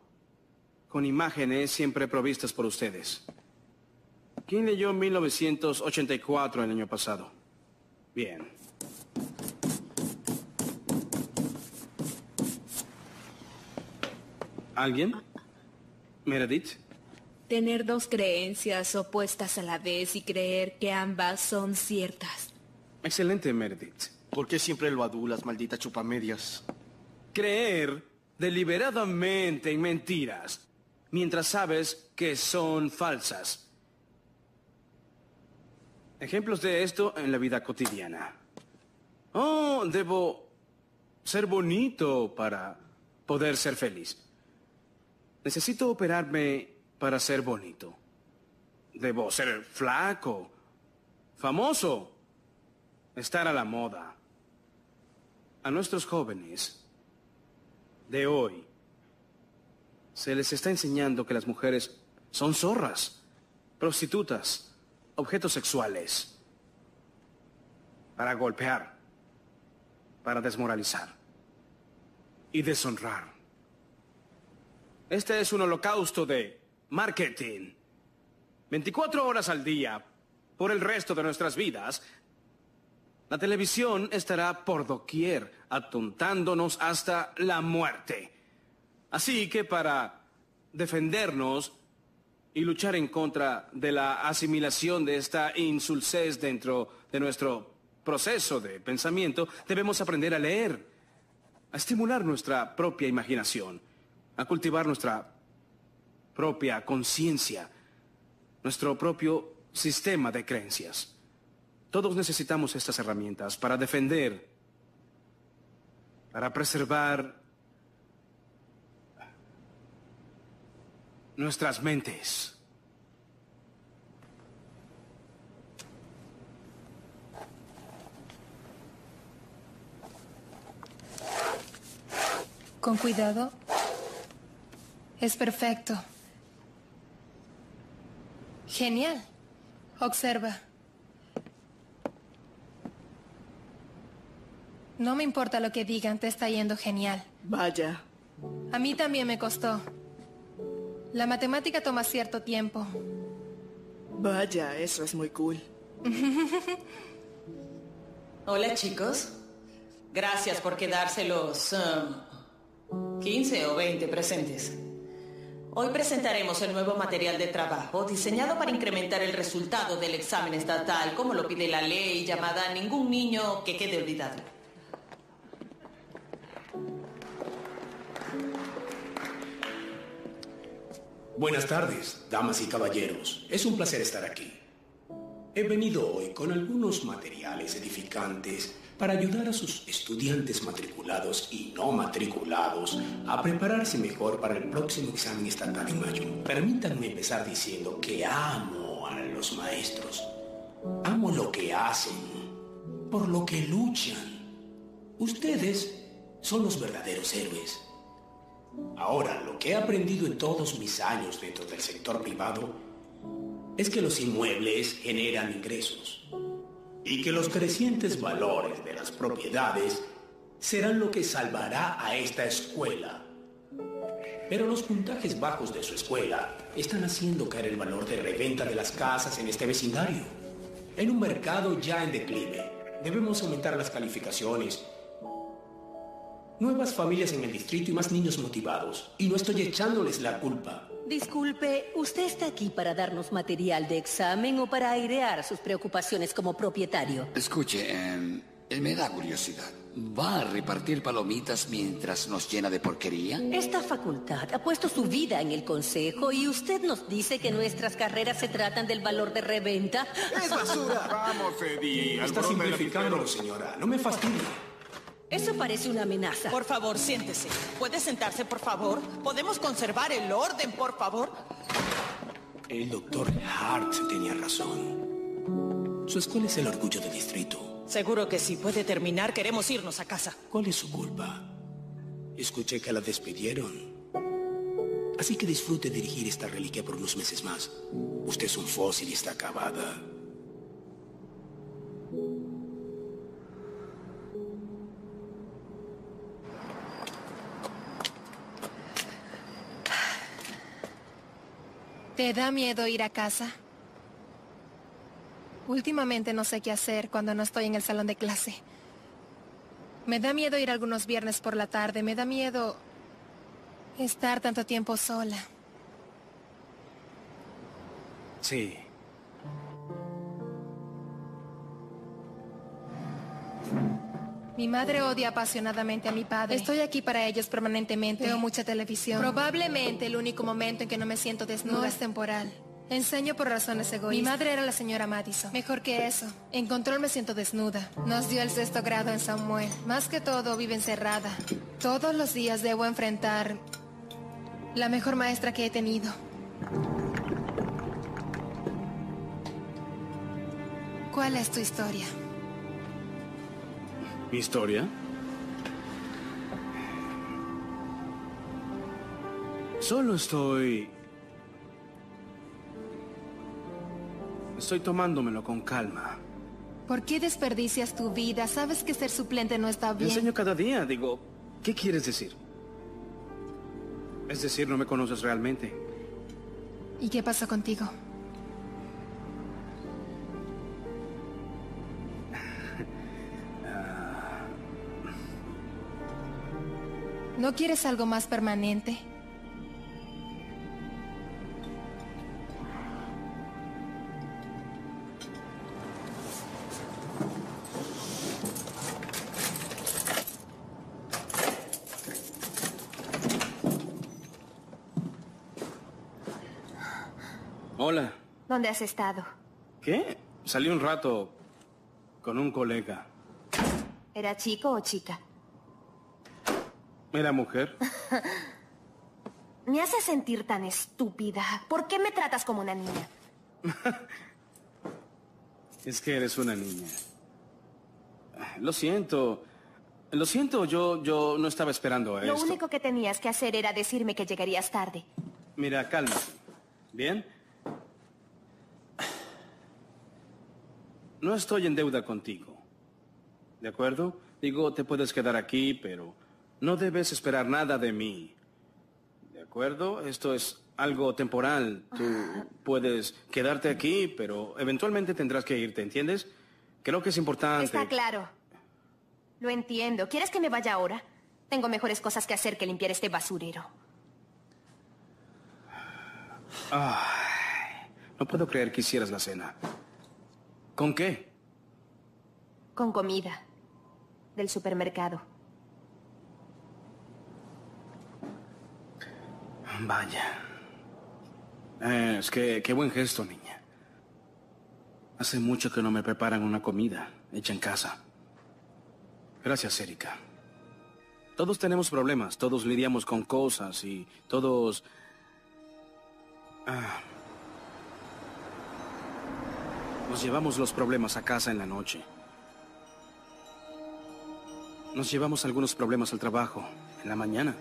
Speaker 1: con imágenes siempre provistas por ustedes? ¿Quién leyó 1984 el año pasado? Bien. ¿Alguien? ¿Meredith?
Speaker 15: Tener dos creencias opuestas a la vez y creer que ambas son ciertas.
Speaker 1: Excelente, Meredith.
Speaker 28: ¿Por qué siempre lo adulas, maldita chupamedias?
Speaker 1: Creer deliberadamente en mentiras, mientras sabes que son falsas. Ejemplos de esto en la vida cotidiana. Oh, debo ser bonito para poder ser feliz. Necesito operarme para ser bonito. Debo ser flaco, famoso, estar a la moda. A nuestros jóvenes de hoy se les está enseñando que las mujeres son zorras, prostitutas, objetos sexuales, para golpear, para desmoralizar y deshonrar. Este es un holocausto de marketing. 24 horas al día, por el resto de nuestras vidas, la televisión estará por doquier, atontándonos hasta la muerte. Así que para defendernos y luchar en contra de la asimilación de esta insulsez dentro de nuestro proceso de pensamiento, debemos aprender a leer, a estimular nuestra propia imaginación, a cultivar nuestra propia conciencia, nuestro propio sistema de creencias. Todos necesitamos estas herramientas para defender, para preservar nuestras mentes.
Speaker 17: Con cuidado. Es perfecto. Genial. Observa. No me importa lo que digan, te está yendo genial.
Speaker 27: Vaya.
Speaker 17: A mí también me costó. La matemática toma cierto tiempo.
Speaker 27: Vaya, eso es muy cool.
Speaker 10: Hola chicos. Gracias por quedarse los 15 o 20 presentes. Hoy presentaremos el nuevo material de trabajo diseñado para incrementar el resultado del examen estatal, como lo pide la ley llamada Ningún niño que quede olvidado.
Speaker 5: Buenas tardes, damas y caballeros. Es un placer estar aquí. He venido hoy con algunos materiales edificantes para ayudar a sus estudiantes matriculados y no matriculados a prepararse mejor para el próximo examen estatal en mayo. Permítanme empezar diciendo que amo a los maestros. Amo lo que hacen, por lo que luchan. Ustedes son los verdaderos héroes. Ahora, lo que he aprendido en todos mis años dentro del sector privado es que los inmuebles generan ingresos. y que los crecientes valores de las propiedades serán lo que salvará a esta escuela. Pero los puntajes bajos de su escuela están haciendo caer el valor de reventa de las casas en este vecindario. En un mercado ya en declive, debemos aumentar las calificaciones. Nuevas familias en el distrito y más niños motivados. Y no estoy echándoles la culpa.
Speaker 26: Disculpe, ¿usted está aquí para darnos material de examen o para airear sus preocupaciones como propietario?
Speaker 21: Escuche, em, me da curiosidad. ¿Va a repartir palomitas mientras nos llena de porquería?
Speaker 26: Esta facultad ha puesto su vida en el consejo y usted nos dice que nuestras carreras se tratan del valor de reventa.
Speaker 1: ¡Es basura!
Speaker 5: Vamos, Eddie. Está simplificándolo, señora. No me fastidie.
Speaker 26: Eso parece una amenaza.
Speaker 10: Por favor, siéntese. ¿Puede sentarse, por favor? ¿Podemos conservar el orden, por favor?
Speaker 5: El doctor Hart tenía razón. Su escuela es el orgullo del distrito.
Speaker 10: Seguro que sí. Puede terminar. Queremos irnos a casa.
Speaker 5: ¿Cuál es su culpa? Escuché que la despidieron. Así que disfrute dirigir esta reliquia por unos meses más. Usted es un fósil y está acabada.
Speaker 17: ¿Te da miedo ir a casa? Últimamente no sé qué hacer cuando no estoy en el salón de clase. Me da miedo ir algunos viernes por la tarde. Me da miedo estar tanto tiempo sola.
Speaker 1: Sí.
Speaker 17: Mi madre odia apasionadamente a mi padre. Estoy aquí para ellos permanentemente. Veo mucha televisión. Probablemente el único momento en que no me siento desnuda no es temporal. Enseño por razones egoístas. Mi madre era la señora Madison. Mejor que eso. En control me siento desnuda. Nos dio el sexto grado en Samuel. Más que todo, vive encerrada. Todos los días debo enfrentar la mejor maestra que he tenido. ¿Cuál es tu historia?
Speaker 1: ¿Mi historia? Solo estoy... Estoy tomándomelo con calma.
Speaker 17: ¿Por qué desperdicias tu vida? Sabes que ser suplente no está
Speaker 1: Te
Speaker 17: bien.
Speaker 1: enseño cada día, digo, ¿qué quieres decir? Es decir, no me conoces realmente.
Speaker 17: ¿Y qué pasó contigo? ¿No quieres algo más permanente?
Speaker 1: Hola.
Speaker 7: ¿Dónde has estado?
Speaker 1: ¿Qué? Salí un rato con un colega.
Speaker 7: ¿Era chico o chica?
Speaker 1: Era mujer.
Speaker 7: Me hace sentir tan estúpida. ¿Por qué me tratas como una niña?
Speaker 1: Es que eres una niña. Lo siento. Lo siento, yo, yo no estaba esperando a
Speaker 7: Lo
Speaker 1: esto.
Speaker 7: único que tenías que hacer era decirme que llegarías tarde.
Speaker 1: Mira, cálmate. ¿Bien? No estoy en deuda contigo. ¿De acuerdo? Digo, te puedes quedar aquí, pero no debes esperar nada de mí. ¿De acuerdo? Esto es algo temporal. Tú puedes quedarte aquí, pero eventualmente tendrás que irte, ¿entiendes? Creo que es importante.
Speaker 7: Está claro. Lo entiendo. ¿Quieres que me vaya ahora? Tengo mejores cosas que hacer que limpiar este basurero.
Speaker 1: Ay, no puedo creer que hicieras la cena. ¿Con qué?
Speaker 7: Con comida. Del supermercado.
Speaker 1: Vaya. Eh, es que qué buen gesto, niña. Hace mucho que no me preparan una comida hecha en casa. Gracias, Erika. Todos tenemos problemas, todos lidiamos con cosas y todos... Ah. Nos llevamos los problemas a casa en la noche. Nos llevamos algunos problemas al trabajo en la mañana.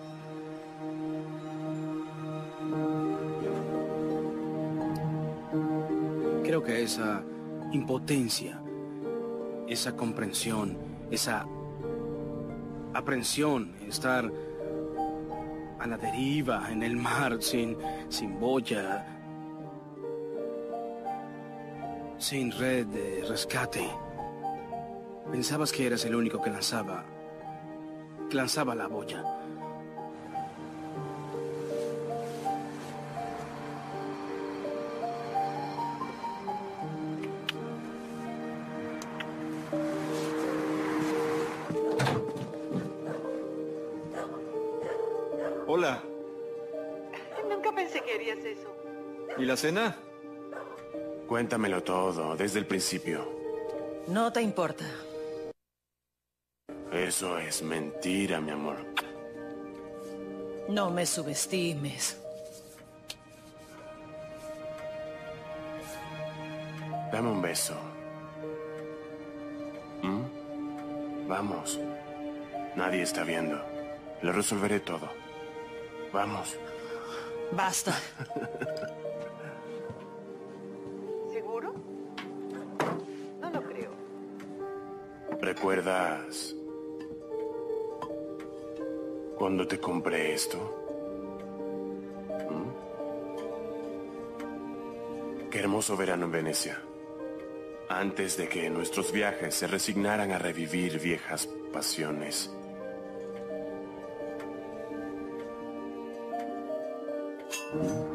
Speaker 1: Que esa impotencia esa comprensión, esa aprensión, estar a la deriva en el mar sin, sin boya, sin red de rescate. Pensabas que eras el único que lanzaba, que lanzaba la boya.
Speaker 12: ¿Y la cena?
Speaker 29: Cuéntamelo todo, desde el principio.
Speaker 10: No te importa.
Speaker 29: Eso es mentira, mi amor.
Speaker 10: No me subestimes.
Speaker 29: Dame un beso. ¿Mm? Vamos. Nadie está viendo. Lo resolveré todo. Vamos.
Speaker 10: Basta.
Speaker 29: ¿Recuerdas cuando te compré esto? ¿Mm? Qué hermoso verano en Venecia. Antes de que nuestros viajes se resignaran a revivir viejas pasiones.
Speaker 30: Nunca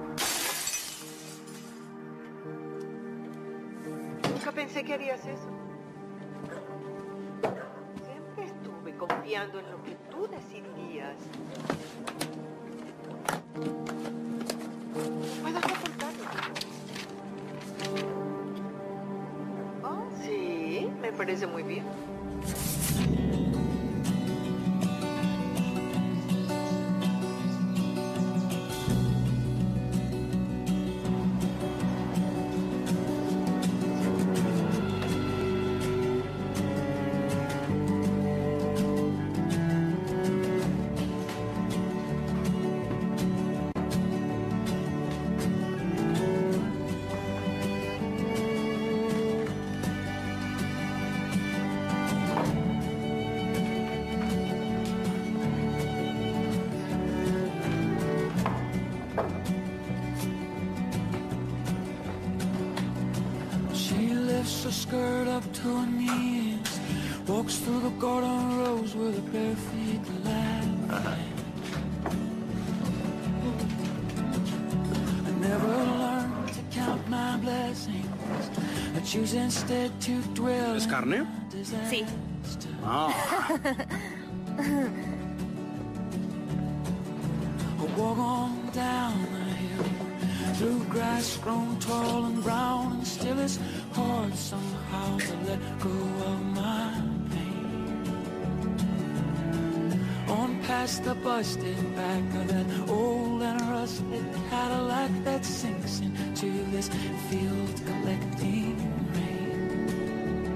Speaker 31: busted back of that old and rusted Cadillac that sinks into this field collecting rain.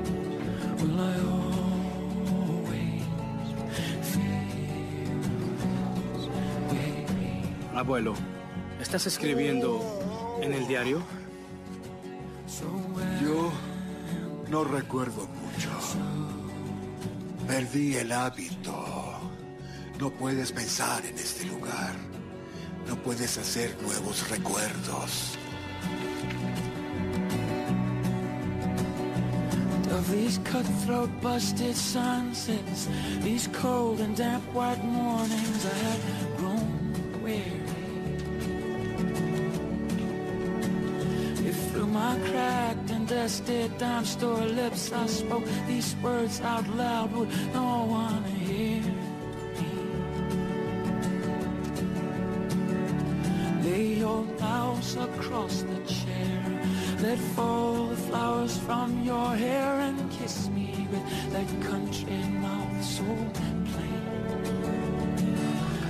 Speaker 31: Will I always feel?
Speaker 1: Abuelo, ¿estás escribiendo en el diario?
Speaker 19: Yo no recuerdo mucho. Perdí el hábito. No puedes pensar en este lugar. No puedes hacer nuevos recuerdos.
Speaker 31: Of these cutthroat busted sunsets, these cold and damp white mornings, I had grown weary. If through my cracked and dusted dime store lips I spoke these words out loud, would no one hear across the chair, let fall the flowers from your hair and kiss me with that country mouth so plain.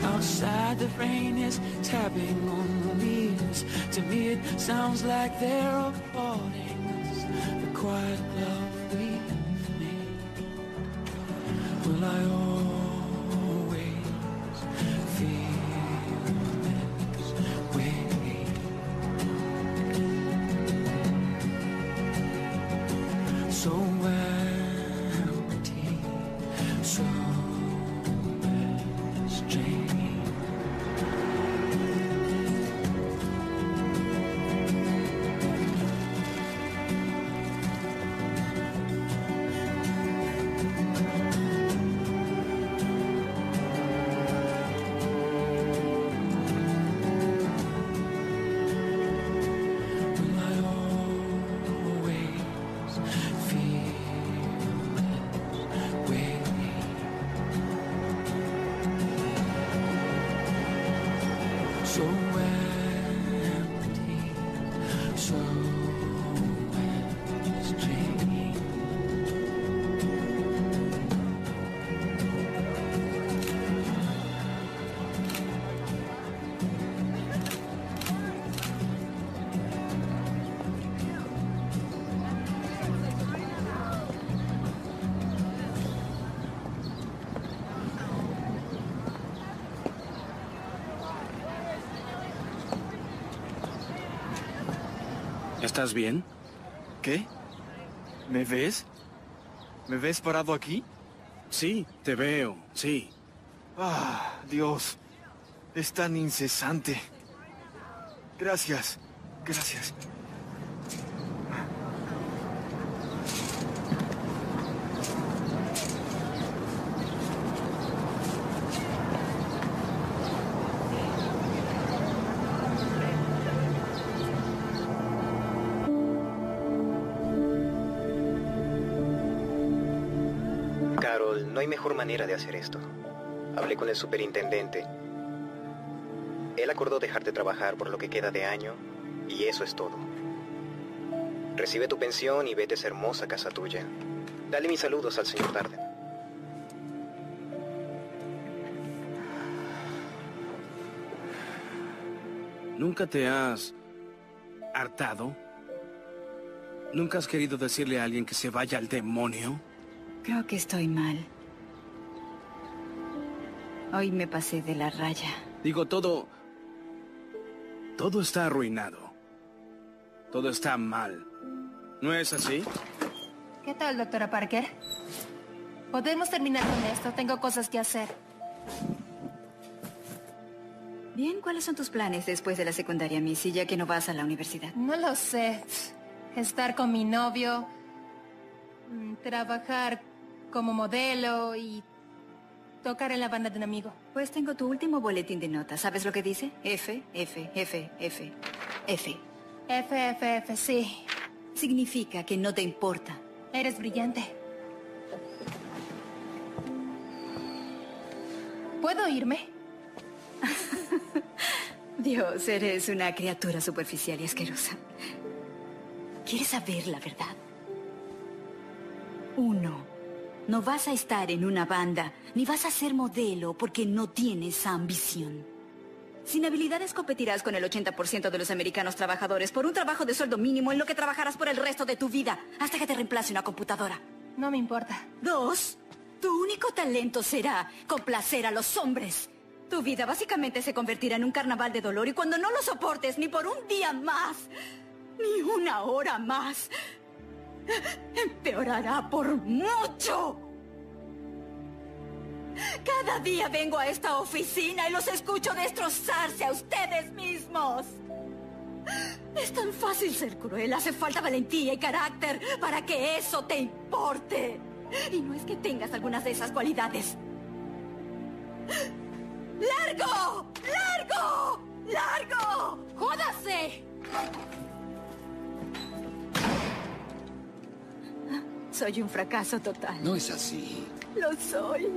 Speaker 31: Outside the rain is tapping on the leaves. To me it sounds like they're applauding us, the quiet love
Speaker 1: ¿Estás bien?
Speaker 12: ¿Qué? ¿Me ves? ¿Me ves parado aquí?
Speaker 1: Sí, te veo, sí.
Speaker 12: Ah, Dios. Es tan incesante. Gracias. Gracias.
Speaker 32: Mejor manera de hacer esto. Hablé con el superintendente. Él acordó dejarte trabajar por lo que queda de año y eso es todo. Recibe tu pensión y vete a esa hermosa casa tuya. Dale mis saludos al señor Darden.
Speaker 1: ¿Nunca te has hartado? ¿Nunca has querido decirle a alguien que se vaya al demonio?
Speaker 22: Creo que estoy mal. Hoy me pasé de la raya.
Speaker 1: Digo, todo... Todo está arruinado. Todo está mal. ¿No es así?
Speaker 17: ¿Qué tal, doctora Parker? Podemos terminar con esto. Tengo cosas que hacer.
Speaker 22: Bien, ¿cuáles son tus planes después de la secundaria, Missy, ya que no vas a la universidad?
Speaker 17: No lo sé. Estar con mi novio, mm, trabajar como modelo y tocar en la banda de un amigo.
Speaker 22: Pues tengo tu último boletín de notas. ¿Sabes lo que dice? F, F, F, F, F.
Speaker 17: F, F, F, sí.
Speaker 22: Significa que no te importa.
Speaker 17: Eres brillante. ¿Puedo irme?
Speaker 22: Dios, eres una criatura superficial y asquerosa. ¿Quieres saber la verdad? Uno, no vas a estar en una banda, ni vas a ser modelo porque no tienes ambición. Sin habilidades competirás con el 80% de los americanos trabajadores por un trabajo de sueldo mínimo en lo que trabajarás por el resto de tu vida, hasta que te reemplace una computadora.
Speaker 17: No me importa.
Speaker 22: Dos, tu único talento será complacer a los hombres. Tu vida básicamente se convertirá en un carnaval de dolor y cuando no lo soportes ni por un día más, ni una hora más, empeorará por mucho. Cada día vengo a esta oficina y los escucho destrozarse a ustedes mismos. Es tan fácil ser cruel, hace falta valentía y carácter para que eso te importe. Y no es que tengas algunas de esas cualidades. ¡Largo! ¡Largo! ¡Largo!
Speaker 17: ¡Jódase!
Speaker 22: Soy un fracaso total.
Speaker 21: No es así.
Speaker 22: Lo soy.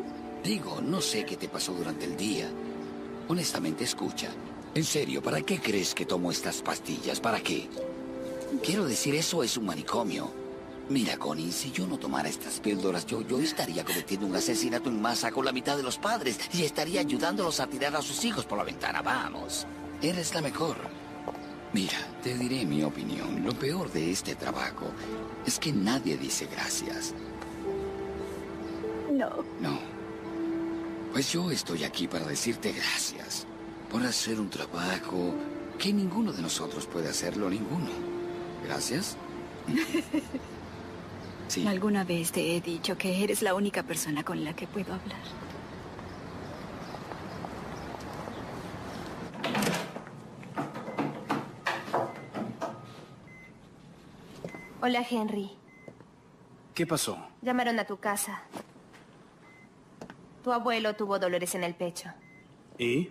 Speaker 21: Digo, no sé qué te pasó durante el día. Honestamente, escucha. En serio, ¿para qué crees que tomo estas pastillas? ¿Para qué? Quiero decir, eso es un manicomio. Mira, Connie, si yo no tomara estas píldoras, yo, yo estaría cometiendo un asesinato en masa con la mitad de los padres y estaría ayudándolos a tirar a sus hijos por la ventana. Vamos, eres la mejor. Mira, te diré mi opinión. Lo peor de este trabajo es que nadie dice gracias.
Speaker 22: No.
Speaker 21: No. Pues yo estoy aquí para decirte gracias por hacer un trabajo que ninguno de nosotros puede hacerlo, ninguno. Gracias. Sí.
Speaker 22: Alguna vez te he dicho que eres la única persona con la que puedo hablar.
Speaker 7: Hola, Henry.
Speaker 1: ¿Qué pasó?
Speaker 7: Llamaron a tu casa. Tu abuelo tuvo dolores en el pecho.
Speaker 1: ¿Y?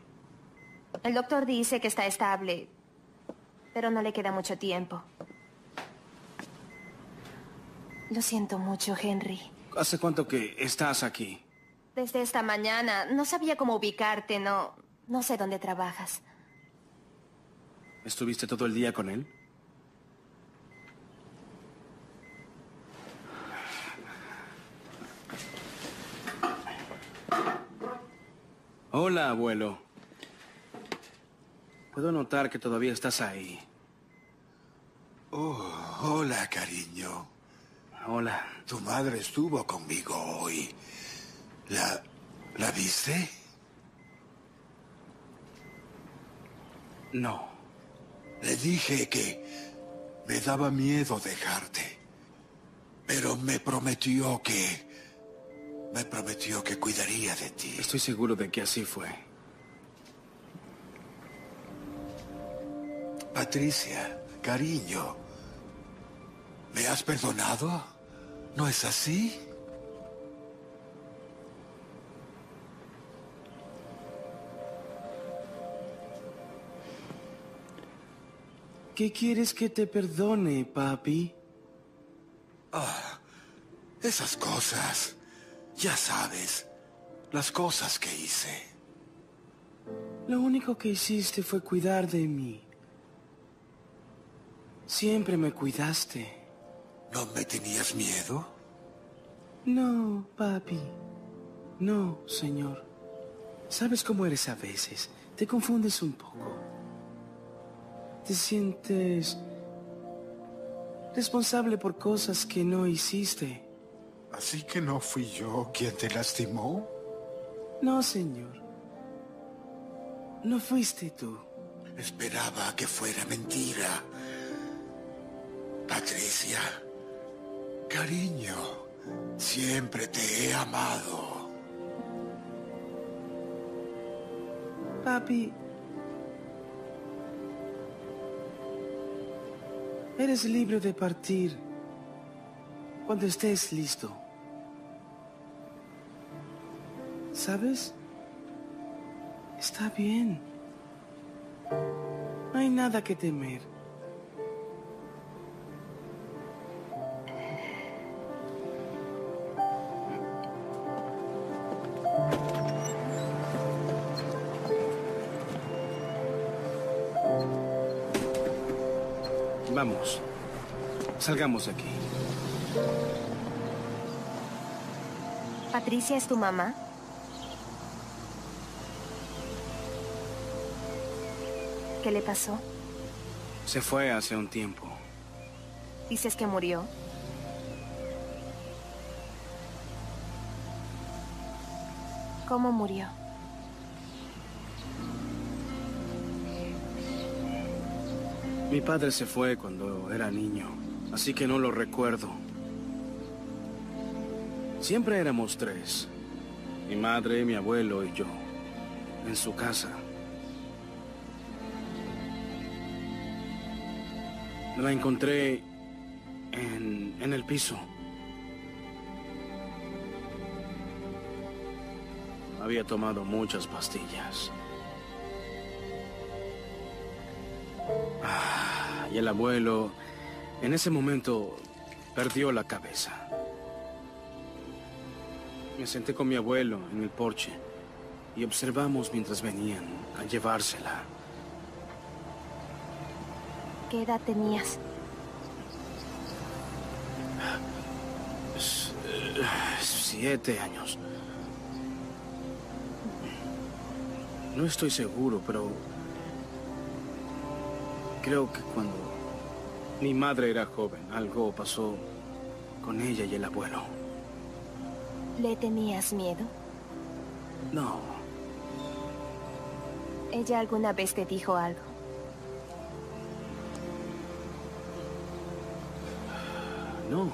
Speaker 7: El doctor dice que está estable, pero no le queda mucho tiempo. Lo siento mucho, Henry.
Speaker 1: ¿Hace cuánto que estás aquí?
Speaker 7: Desde esta mañana no sabía cómo ubicarte, no, no sé dónde trabajas.
Speaker 1: ¿Estuviste todo el día con él? Hola, abuelo. Puedo notar que todavía estás ahí.
Speaker 19: Oh, hola, cariño.
Speaker 1: Hola.
Speaker 19: Tu madre estuvo conmigo hoy. ¿La... ¿La viste?
Speaker 1: No.
Speaker 19: Le dije que... Me daba miedo dejarte. Pero me prometió que... Me prometió que cuidaría de ti.
Speaker 1: Estoy seguro de que así fue.
Speaker 19: Patricia, cariño. ¿Me has perdonado? ¿No es así?
Speaker 1: ¿Qué quieres que te perdone, papi?
Speaker 19: Ah, esas cosas. Ya sabes, las cosas que hice.
Speaker 1: Lo único que hiciste fue cuidar de mí. Siempre me cuidaste.
Speaker 19: ¿No me tenías miedo?
Speaker 1: No, papi. No, señor. ¿Sabes cómo eres a veces? Te confundes un poco. Te sientes responsable por cosas que no hiciste.
Speaker 19: ¿Así que no fui yo quien te lastimó?
Speaker 1: No, señor. No fuiste tú.
Speaker 19: Esperaba que fuera mentira. Patricia, cariño, siempre te he amado.
Speaker 1: Papi, eres libre de partir cuando estés listo. ¿Sabes? Está bien. No hay nada que temer. Vamos. Salgamos de aquí.
Speaker 7: ¿Patricia es tu mamá? ¿Qué le pasó?
Speaker 1: Se fue hace un tiempo.
Speaker 7: ¿Dices que murió? ¿Cómo murió?
Speaker 1: Mi padre se fue cuando era niño, así que no lo recuerdo. Siempre éramos tres. Mi madre, mi abuelo y yo. En su casa. La encontré en, en el piso. Había tomado muchas pastillas. Ah, y el abuelo, en ese momento, perdió la cabeza. Me senté con mi abuelo en el porche y observamos mientras venían a llevársela.
Speaker 7: ¿Qué edad tenías?
Speaker 1: S- Siete años. No estoy seguro, pero creo que cuando mi madre era joven, algo pasó con ella y el abuelo.
Speaker 7: ¿Le tenías miedo?
Speaker 1: No,
Speaker 7: ¿Ella alguna vez te dijo algo?
Speaker 1: No.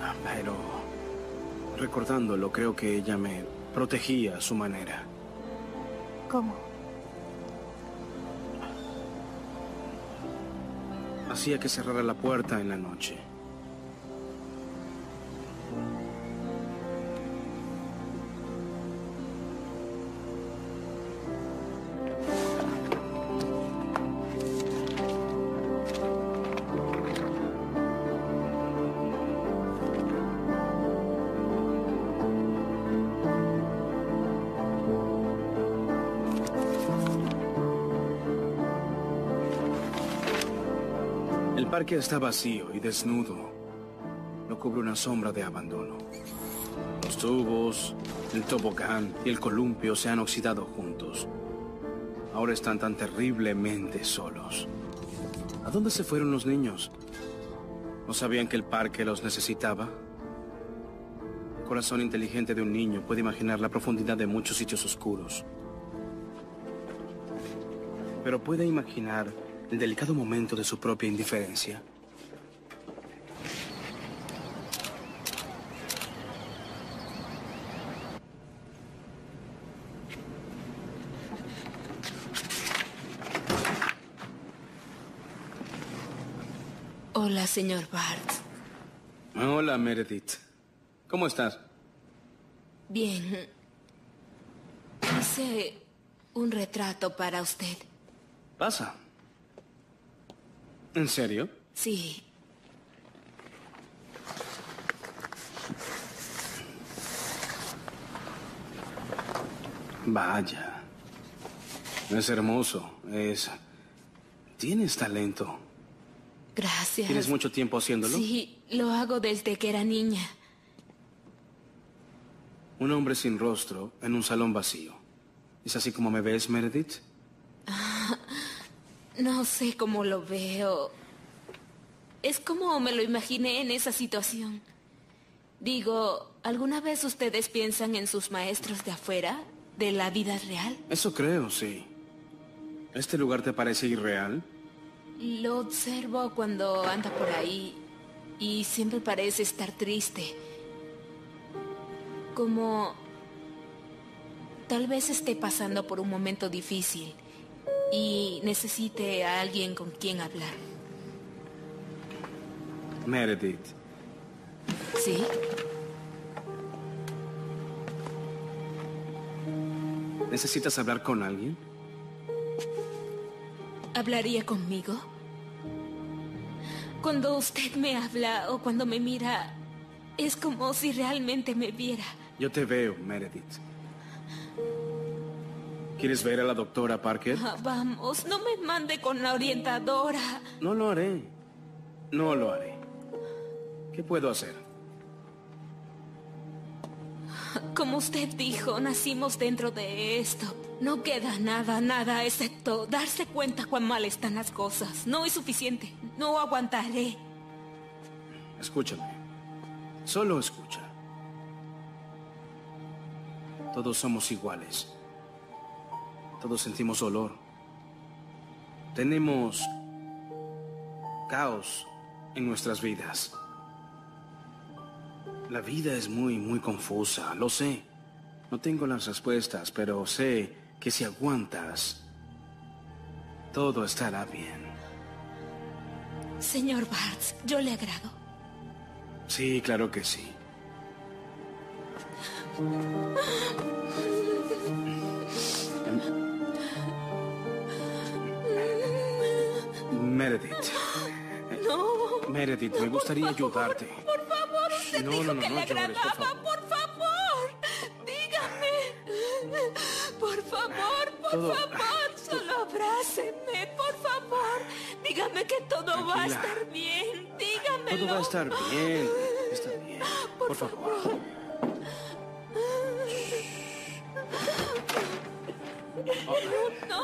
Speaker 1: Ah, Pero recordándolo, creo que ella me protegía a su manera.
Speaker 7: ¿Cómo?
Speaker 1: Hacía que cerrara la puerta en la noche. Parque está vacío y desnudo. Lo cubre una sombra de abandono. Los tubos, el tobogán y el columpio se han oxidado juntos. Ahora están tan terriblemente solos. ¿A dónde se fueron los niños? ¿No sabían que el parque los necesitaba? El corazón inteligente de un niño puede imaginar la profundidad de muchos sitios oscuros. Pero puede imaginar el delicado momento de su propia indiferencia.
Speaker 15: Hola, señor Bart.
Speaker 1: Hola, Meredith. ¿Cómo estás?
Speaker 15: Bien. Hice un retrato para usted.
Speaker 1: Pasa. ¿En serio?
Speaker 15: Sí.
Speaker 1: Vaya. Es hermoso. Es... Tienes talento.
Speaker 15: Gracias.
Speaker 1: ¿Tienes mucho tiempo haciéndolo?
Speaker 15: Sí, lo hago desde que era niña.
Speaker 1: Un hombre sin rostro en un salón vacío. ¿Es así como me ves, Meredith?
Speaker 15: No sé cómo lo veo. Es como me lo imaginé en esa situación. Digo, ¿alguna vez ustedes piensan en sus maestros de afuera? ¿De la vida real?
Speaker 1: Eso creo, sí. ¿Este lugar te parece irreal?
Speaker 15: Lo observo cuando anda por ahí y siempre parece estar triste. Como tal vez esté pasando por un momento difícil y necesite a alguien con quien hablar.
Speaker 1: Meredith,
Speaker 15: ¿Sí?
Speaker 1: ¿necesitas hablar con alguien?
Speaker 15: ¿Hablaría conmigo? Cuando usted me habla o cuando me mira, es como si realmente me viera.
Speaker 1: Yo te veo, Meredith. ¿Quieres ver a la doctora Parker?
Speaker 15: Ah, vamos, no me mande con la orientadora.
Speaker 1: No lo haré. No lo haré. ¿Qué puedo hacer?
Speaker 15: Como usted dijo, nacimos dentro de esto. No queda nada, nada, excepto darse cuenta cuán mal están las cosas. No es suficiente. No aguantaré.
Speaker 1: Escúchame. Solo escucha. Todos somos iguales. Todos sentimos dolor. Tenemos caos en nuestras vidas. La vida es muy, muy confusa, lo sé. No tengo las respuestas, pero sé que si aguantas, todo estará bien.
Speaker 15: Señor Bartz, yo le agrado.
Speaker 1: Sí, claro que sí. Meredith.
Speaker 15: No.
Speaker 1: Meredith, me gustaría ayudarte.
Speaker 15: Por favor, usted
Speaker 1: No,
Speaker 15: dijo
Speaker 1: no, no,
Speaker 15: que
Speaker 1: no
Speaker 15: le
Speaker 1: llores,
Speaker 15: agradaba. Por favor. dígame. Por favor, por
Speaker 1: Todo-
Speaker 15: favor, solo abráceme, por favor. Dígame que todo va a estar bien. Dígamelo.
Speaker 1: Todo va a estar bien. Está bien. Por favor.
Speaker 15: No.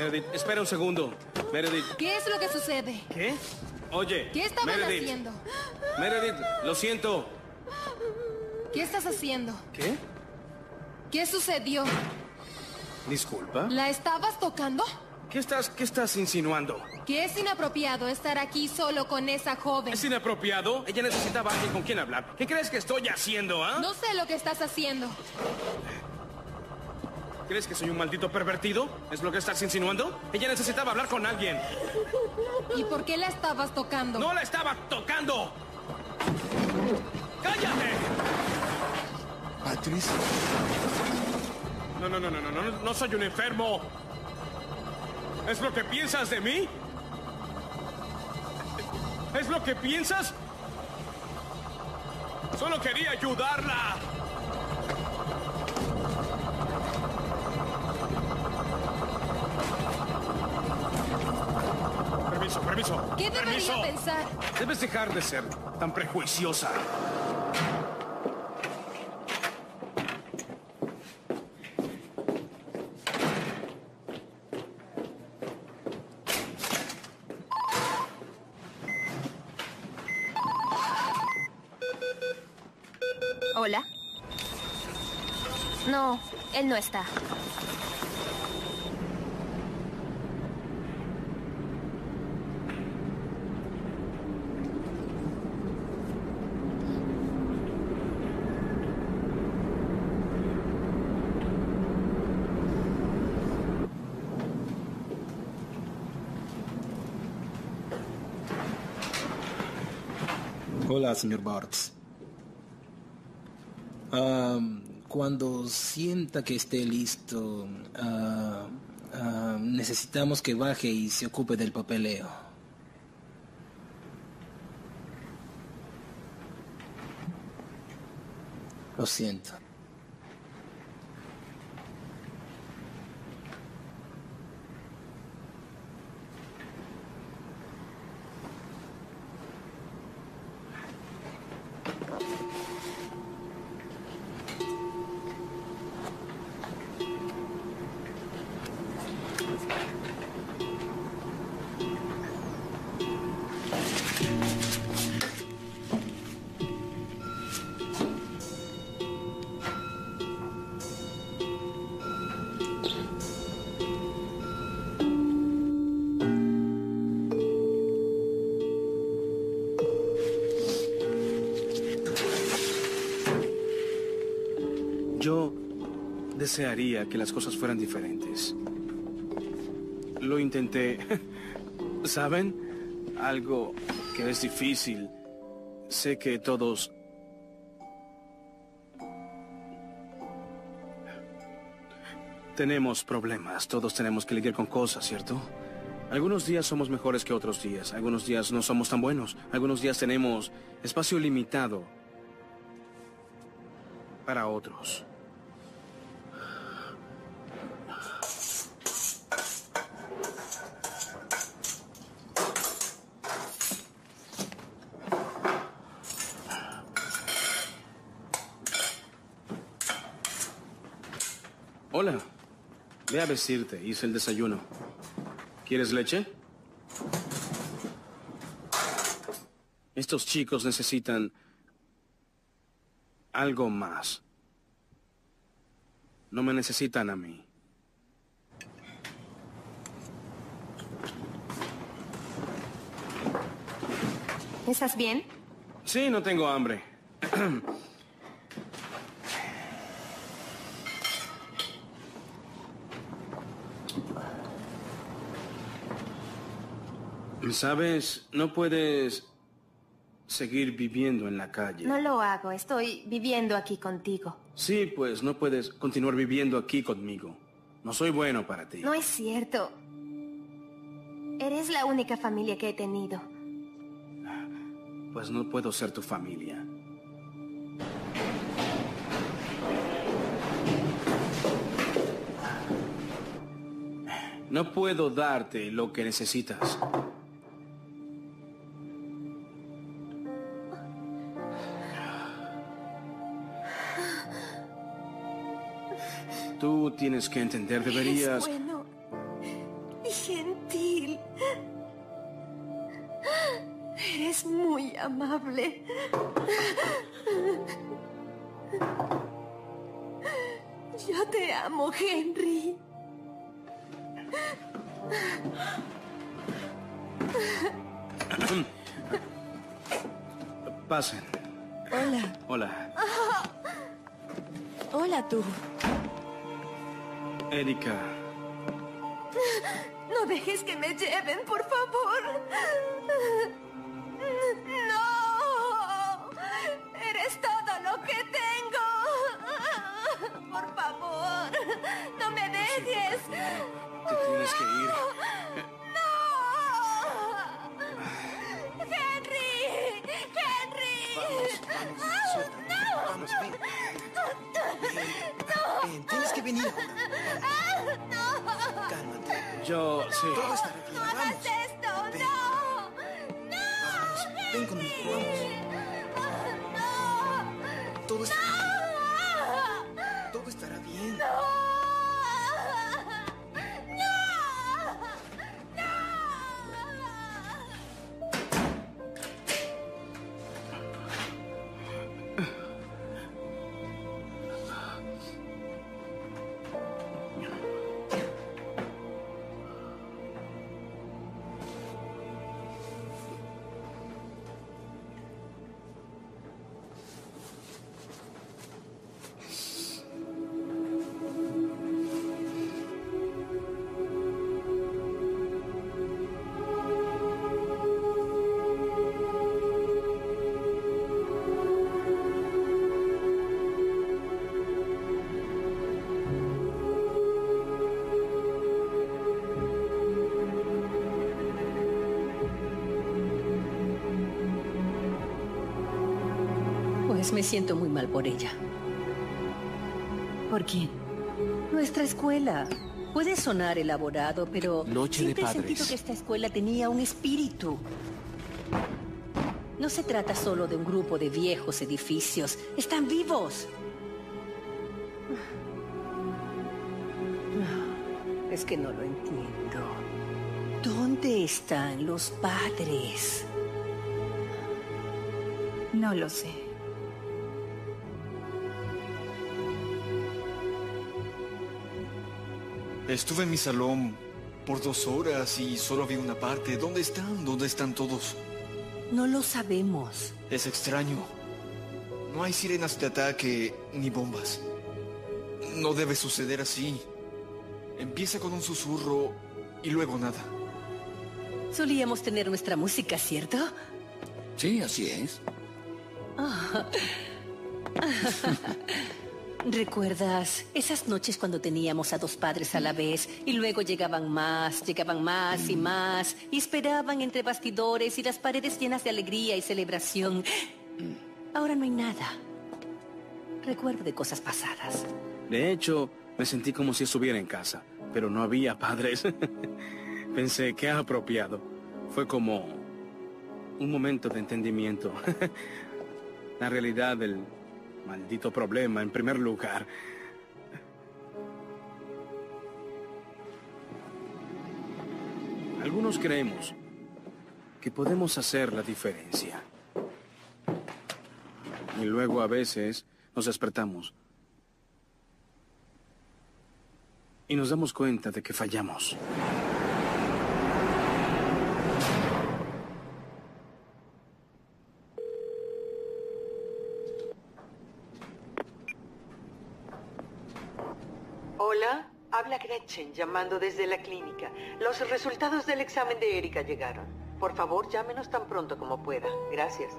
Speaker 1: Meredith, espera un segundo. Meredith,
Speaker 17: ¿Qué es lo que sucede?
Speaker 1: ¿qué? Oye,
Speaker 17: ¿Qué estaban
Speaker 1: Meredith,
Speaker 17: haciendo?
Speaker 1: Meredith, lo siento.
Speaker 17: ¿Qué estás haciendo?
Speaker 1: ¿Qué?
Speaker 17: ¿Qué sucedió?
Speaker 1: Disculpa.
Speaker 17: ¿La estabas tocando?
Speaker 1: ¿Qué estás, qué estás insinuando?
Speaker 17: Que es inapropiado estar aquí solo con esa joven.
Speaker 1: ¿Es inapropiado? Ella necesitaba alguien con quien hablar. ¿Qué crees que estoy haciendo, ah?
Speaker 17: No sé lo que estás haciendo.
Speaker 1: ¿Crees que soy un maldito pervertido? ¿Es lo que estás insinuando? Ella necesitaba hablar con alguien.
Speaker 17: ¿Y por qué la estabas tocando?
Speaker 1: ¡No la estaba tocando! ¡Cállate!
Speaker 19: Patricia.
Speaker 1: No, no, no, no, no, no, no soy un enfermo. ¿Es lo que piensas de mí? ¿Es lo que piensas? Solo quería ayudarla. Permiso, permiso.
Speaker 17: ¿Qué debería
Speaker 1: permiso.
Speaker 17: pensar?
Speaker 1: Debes dejar de ser tan prejuiciosa.
Speaker 7: Hola. No, él no está.
Speaker 25: Señor Bartz. Cuando sienta que esté listo, ah, ah, necesitamos que baje y se ocupe del papeleo. Lo siento.
Speaker 1: Desearía que las cosas fueran diferentes. Lo intenté. ¿Saben? Algo que es difícil. Sé que todos... Tenemos problemas, todos tenemos que lidiar con cosas, ¿cierto? Algunos días somos mejores que otros días, algunos días no somos tan buenos, algunos días tenemos espacio limitado para otros. Ve a vestirte. Hice el desayuno. ¿Quieres leche? Estos chicos necesitan algo más. No me necesitan a mí.
Speaker 7: ¿Estás bien?
Speaker 1: Sí, no tengo hambre. Sabes, no puedes seguir viviendo en la calle.
Speaker 7: No lo hago. Estoy viviendo aquí contigo.
Speaker 1: Sí, pues no puedes continuar viviendo aquí conmigo. No soy bueno para ti.
Speaker 7: No es cierto. Eres la única familia que he tenido.
Speaker 1: Pues no puedo ser tu familia. No puedo darte lo que necesitas. Tú tienes que entender, deberías...
Speaker 7: Eres bueno y gentil. Eres muy amable. Yo te amo, Henry.
Speaker 1: Pasen.
Speaker 27: Hola.
Speaker 1: Hola.
Speaker 27: Hola tú.
Speaker 1: Erika.
Speaker 7: No dejes que me lleven, por favor. No. Eres todo lo que tengo. Por favor, no me dejes.
Speaker 1: Te tienes que ir. Yo, sí.
Speaker 7: No hagas esto. No. No.
Speaker 33: Ven conmigo, vamos.
Speaker 26: Pues me siento muy mal por ella.
Speaker 22: ¿Por quién?
Speaker 26: Nuestra escuela. Puede sonar elaborado, pero
Speaker 28: Noche de
Speaker 26: siempre he
Speaker 28: padres.
Speaker 26: sentido que esta escuela tenía un espíritu. No se trata solo de un grupo de viejos edificios. Están vivos. Es que no lo entiendo. ¿Dónde están los padres?
Speaker 22: No lo sé.
Speaker 28: Estuve en mi salón por dos horas y solo vi una parte. ¿Dónde están? ¿Dónde están todos?
Speaker 26: No lo sabemos.
Speaker 28: Es extraño. No hay sirenas de ataque ni bombas. No debe suceder así. Empieza con un susurro y luego nada.
Speaker 26: Solíamos tener nuestra música, ¿cierto?
Speaker 21: Sí, así es.
Speaker 26: Ah. ¿Recuerdas esas noches cuando teníamos a dos padres a la vez y luego llegaban más, llegaban más y más y esperaban entre bastidores y las paredes llenas de alegría y celebración? Ahora no hay nada. Recuerdo de cosas pasadas.
Speaker 1: De hecho, me sentí como si estuviera en casa, pero no había padres. Pensé que apropiado. Fue como un momento de entendimiento. La realidad del maldito problema en primer lugar. Algunos creemos que podemos hacer la diferencia. Y luego a veces nos despertamos y nos damos cuenta de que fallamos.
Speaker 30: Hola, llamando desde la clínica. Los resultados del examen de Erika llegaron. Por favor, llámenos tan pronto como pueda. Gracias.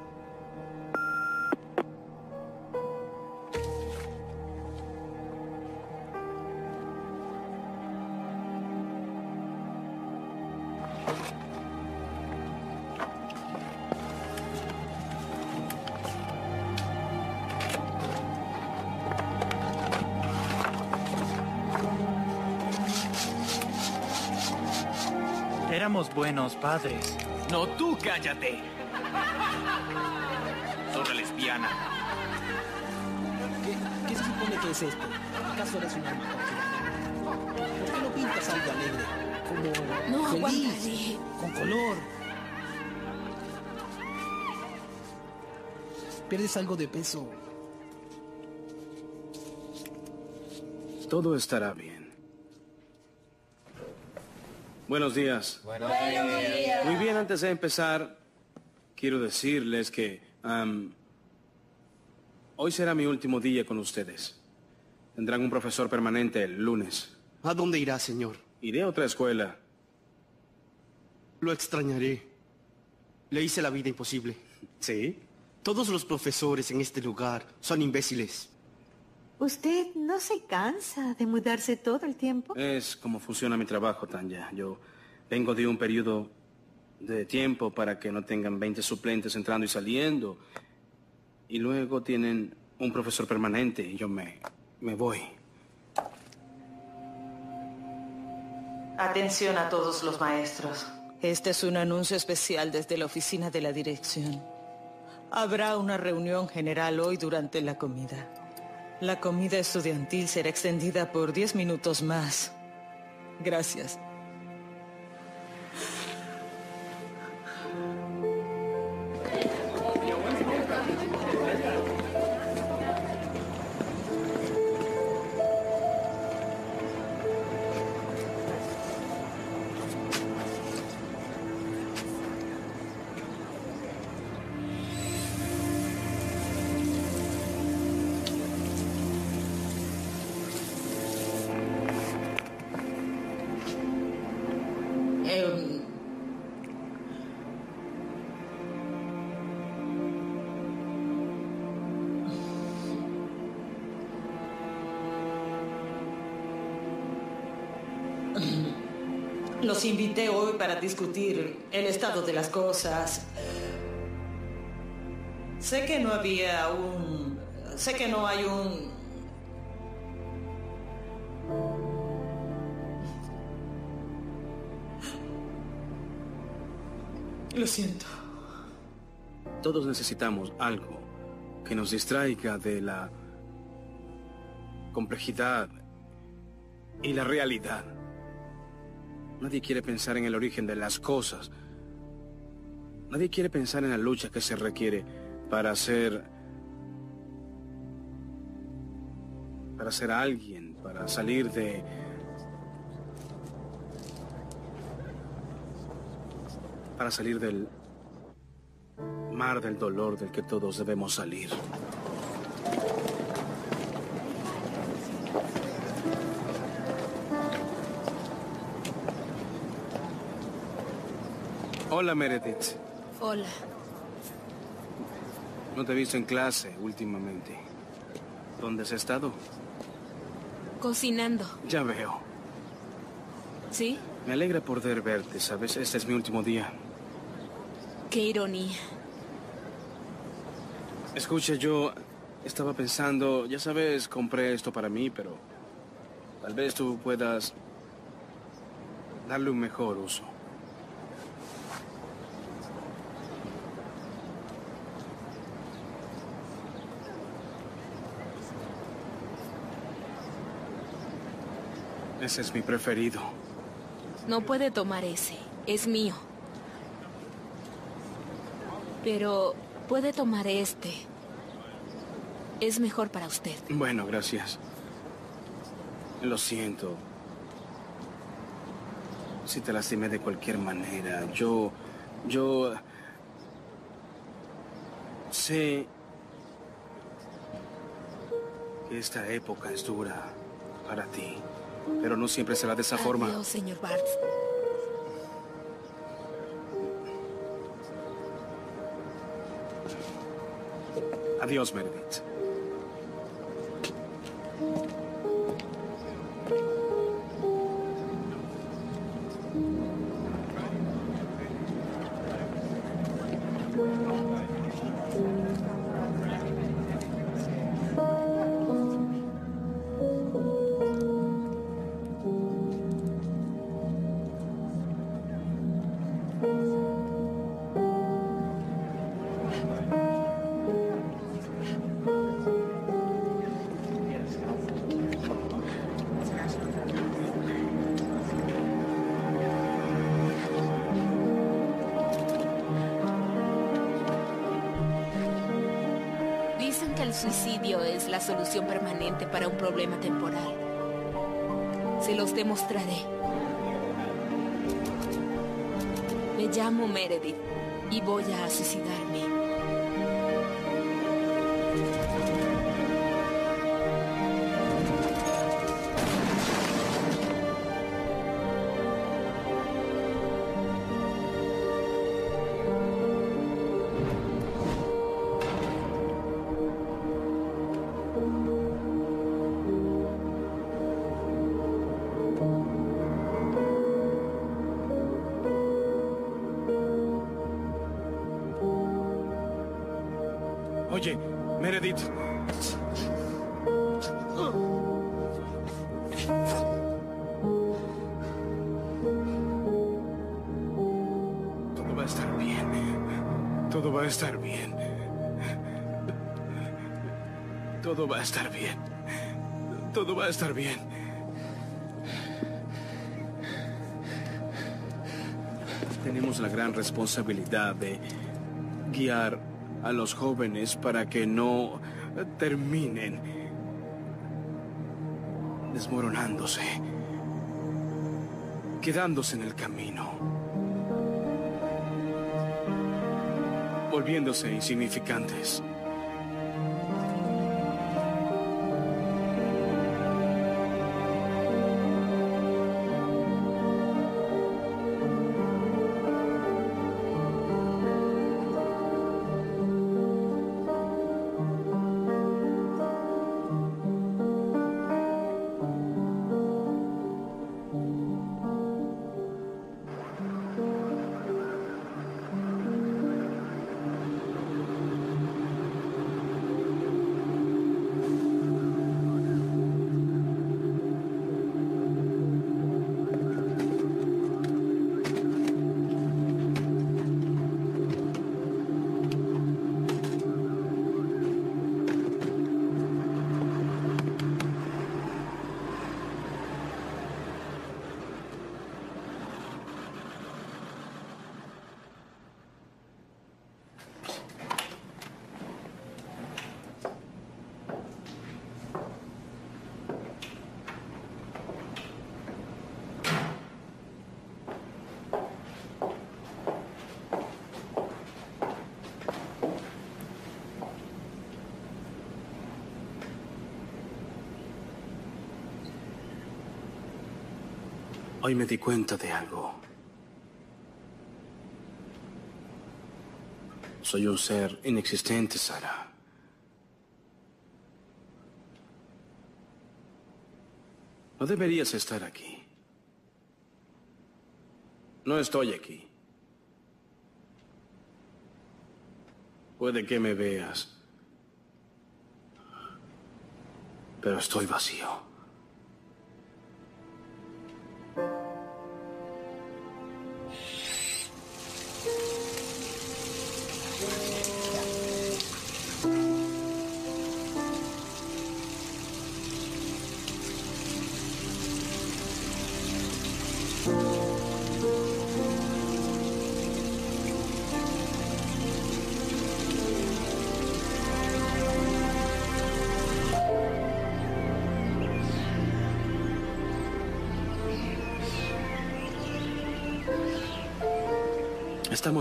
Speaker 25: Buenos padres.
Speaker 12: No, tú cállate. Zorra lesbiana.
Speaker 25: ¿Qué, qué se supone que es esto? ¿Acaso eres un alma? ¿Por qué no pintas algo alegre? Como
Speaker 15: No
Speaker 25: feliz,
Speaker 15: aguantaré.
Speaker 25: con color. Pierdes algo de peso.
Speaker 1: Todo estará bien. Buenos días. Muy bien, antes de empezar, quiero decirles que hoy será mi último día con ustedes. Tendrán un profesor permanente el lunes.
Speaker 28: ¿A dónde irá, señor?
Speaker 1: Iré a otra escuela.
Speaker 28: Lo extrañaré. Le hice la vida imposible.
Speaker 1: ¿Sí?
Speaker 28: Todos los profesores en este lugar son imbéciles.
Speaker 30: ¿Usted no se cansa de mudarse todo el tiempo?
Speaker 1: Es como funciona mi trabajo, Tanya. Yo vengo de un periodo de tiempo para que no tengan 20 suplentes entrando y saliendo. Y luego tienen un profesor permanente y yo me, me voy.
Speaker 10: Atención a todos los maestros. Este es un anuncio especial desde la oficina de la dirección. Habrá una reunión general hoy durante la comida. La comida estudiantil será extendida por 10 minutos más. Gracias. Los invité hoy para discutir el estado de las cosas. Sé que no había un... Sé que no hay un... Lo siento.
Speaker 1: Todos necesitamos algo que nos distraiga de la complejidad y la realidad. Nadie quiere pensar en el origen de las cosas. Nadie quiere pensar en la lucha que se requiere para ser... para ser alguien, para salir de... para salir del mar del dolor del que todos debemos salir. Hola, Meredith.
Speaker 15: Hola.
Speaker 1: No te he visto en clase últimamente. ¿Dónde has estado?
Speaker 15: Cocinando.
Speaker 1: Ya veo.
Speaker 15: ¿Sí?
Speaker 1: Me alegra poder verte, ¿sabes? Este es mi último día.
Speaker 15: Qué ironía.
Speaker 1: Escucha, yo estaba pensando, ya sabes, compré esto para mí, pero tal vez tú puedas darle un mejor uso. Ese es mi preferido.
Speaker 15: No puede tomar ese. Es mío. Pero puede tomar este. Es mejor para usted.
Speaker 1: Bueno, gracias. Lo siento. Si te lastimé de cualquier manera, yo... Yo... Sé que esta época es dura para ti, pero no siempre será de esa forma.
Speaker 15: Adiós, señor Bartz.
Speaker 1: Adiós, Meredith.
Speaker 15: Suicidio es la solución permanente para un problema temporal. Se los demostraré. Me llamo Meredith y voy a suicidarme.
Speaker 1: Estar bien. Tenemos la gran responsabilidad de guiar a los jóvenes para que no terminen desmoronándose, quedándose en el camino, volviéndose insignificantes. Hoy me di cuenta de algo. Soy un ser inexistente, Sara. No deberías estar aquí. No estoy aquí. Puede que me veas, pero estoy vacío.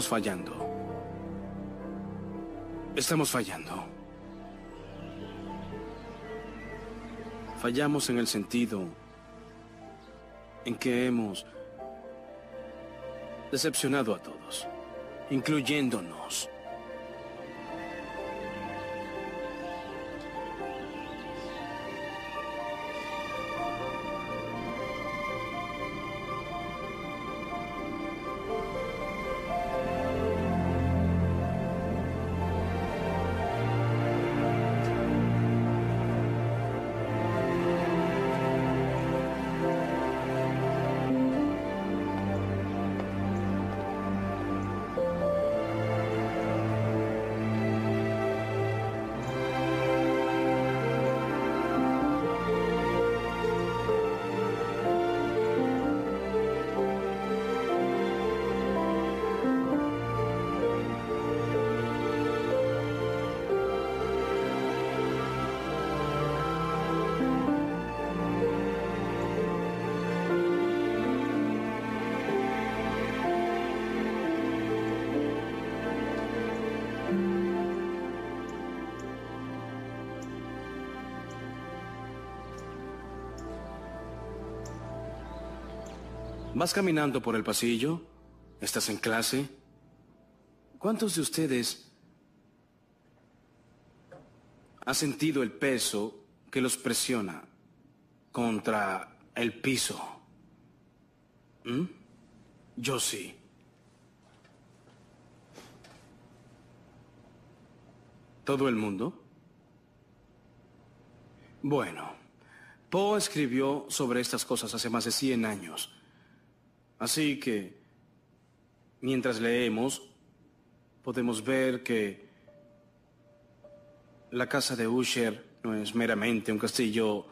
Speaker 1: Estamos fallando. Estamos fallando. Fallamos en el sentido en que hemos decepcionado a todos, incluyéndonos. ¿Vas caminando por el pasillo? ¿Estás en clase? ¿Cuántos de ustedes han sentido el peso que los presiona contra el piso? ¿Mm? Yo sí. ¿Todo el mundo? Bueno, Poe escribió sobre estas cosas hace más de 100 años. Así que, mientras leemos, podemos ver que la casa de Usher no es meramente un castillo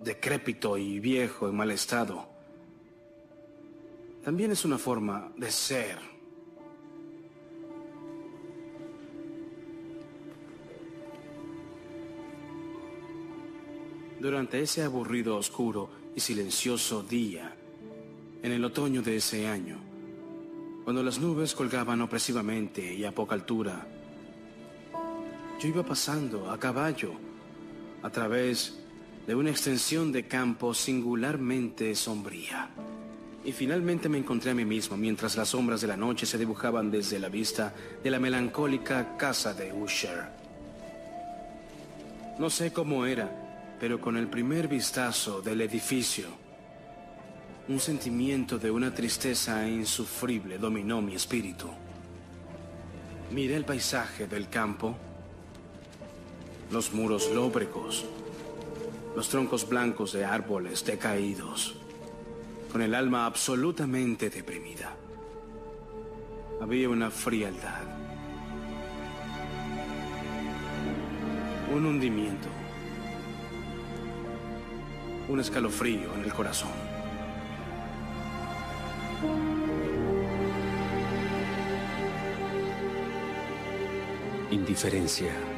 Speaker 1: decrépito y viejo en mal estado. También es una forma de ser. Durante ese aburrido, oscuro y silencioso día, en el otoño de ese año, cuando las nubes colgaban opresivamente y a poca altura, yo iba pasando a caballo a través de una extensión de campo singularmente sombría. Y finalmente me encontré a mí mismo mientras las sombras de la noche se dibujaban desde la vista de la melancólica casa de Usher. No sé cómo era, pero con el primer vistazo del edificio, un sentimiento de una tristeza insufrible dominó mi espíritu. Miré el paisaje del campo, los muros lóbregos, los troncos blancos de árboles decaídos, con el alma absolutamente deprimida. Había una frialdad, un hundimiento, un escalofrío en el corazón.
Speaker 34: Indiferencia.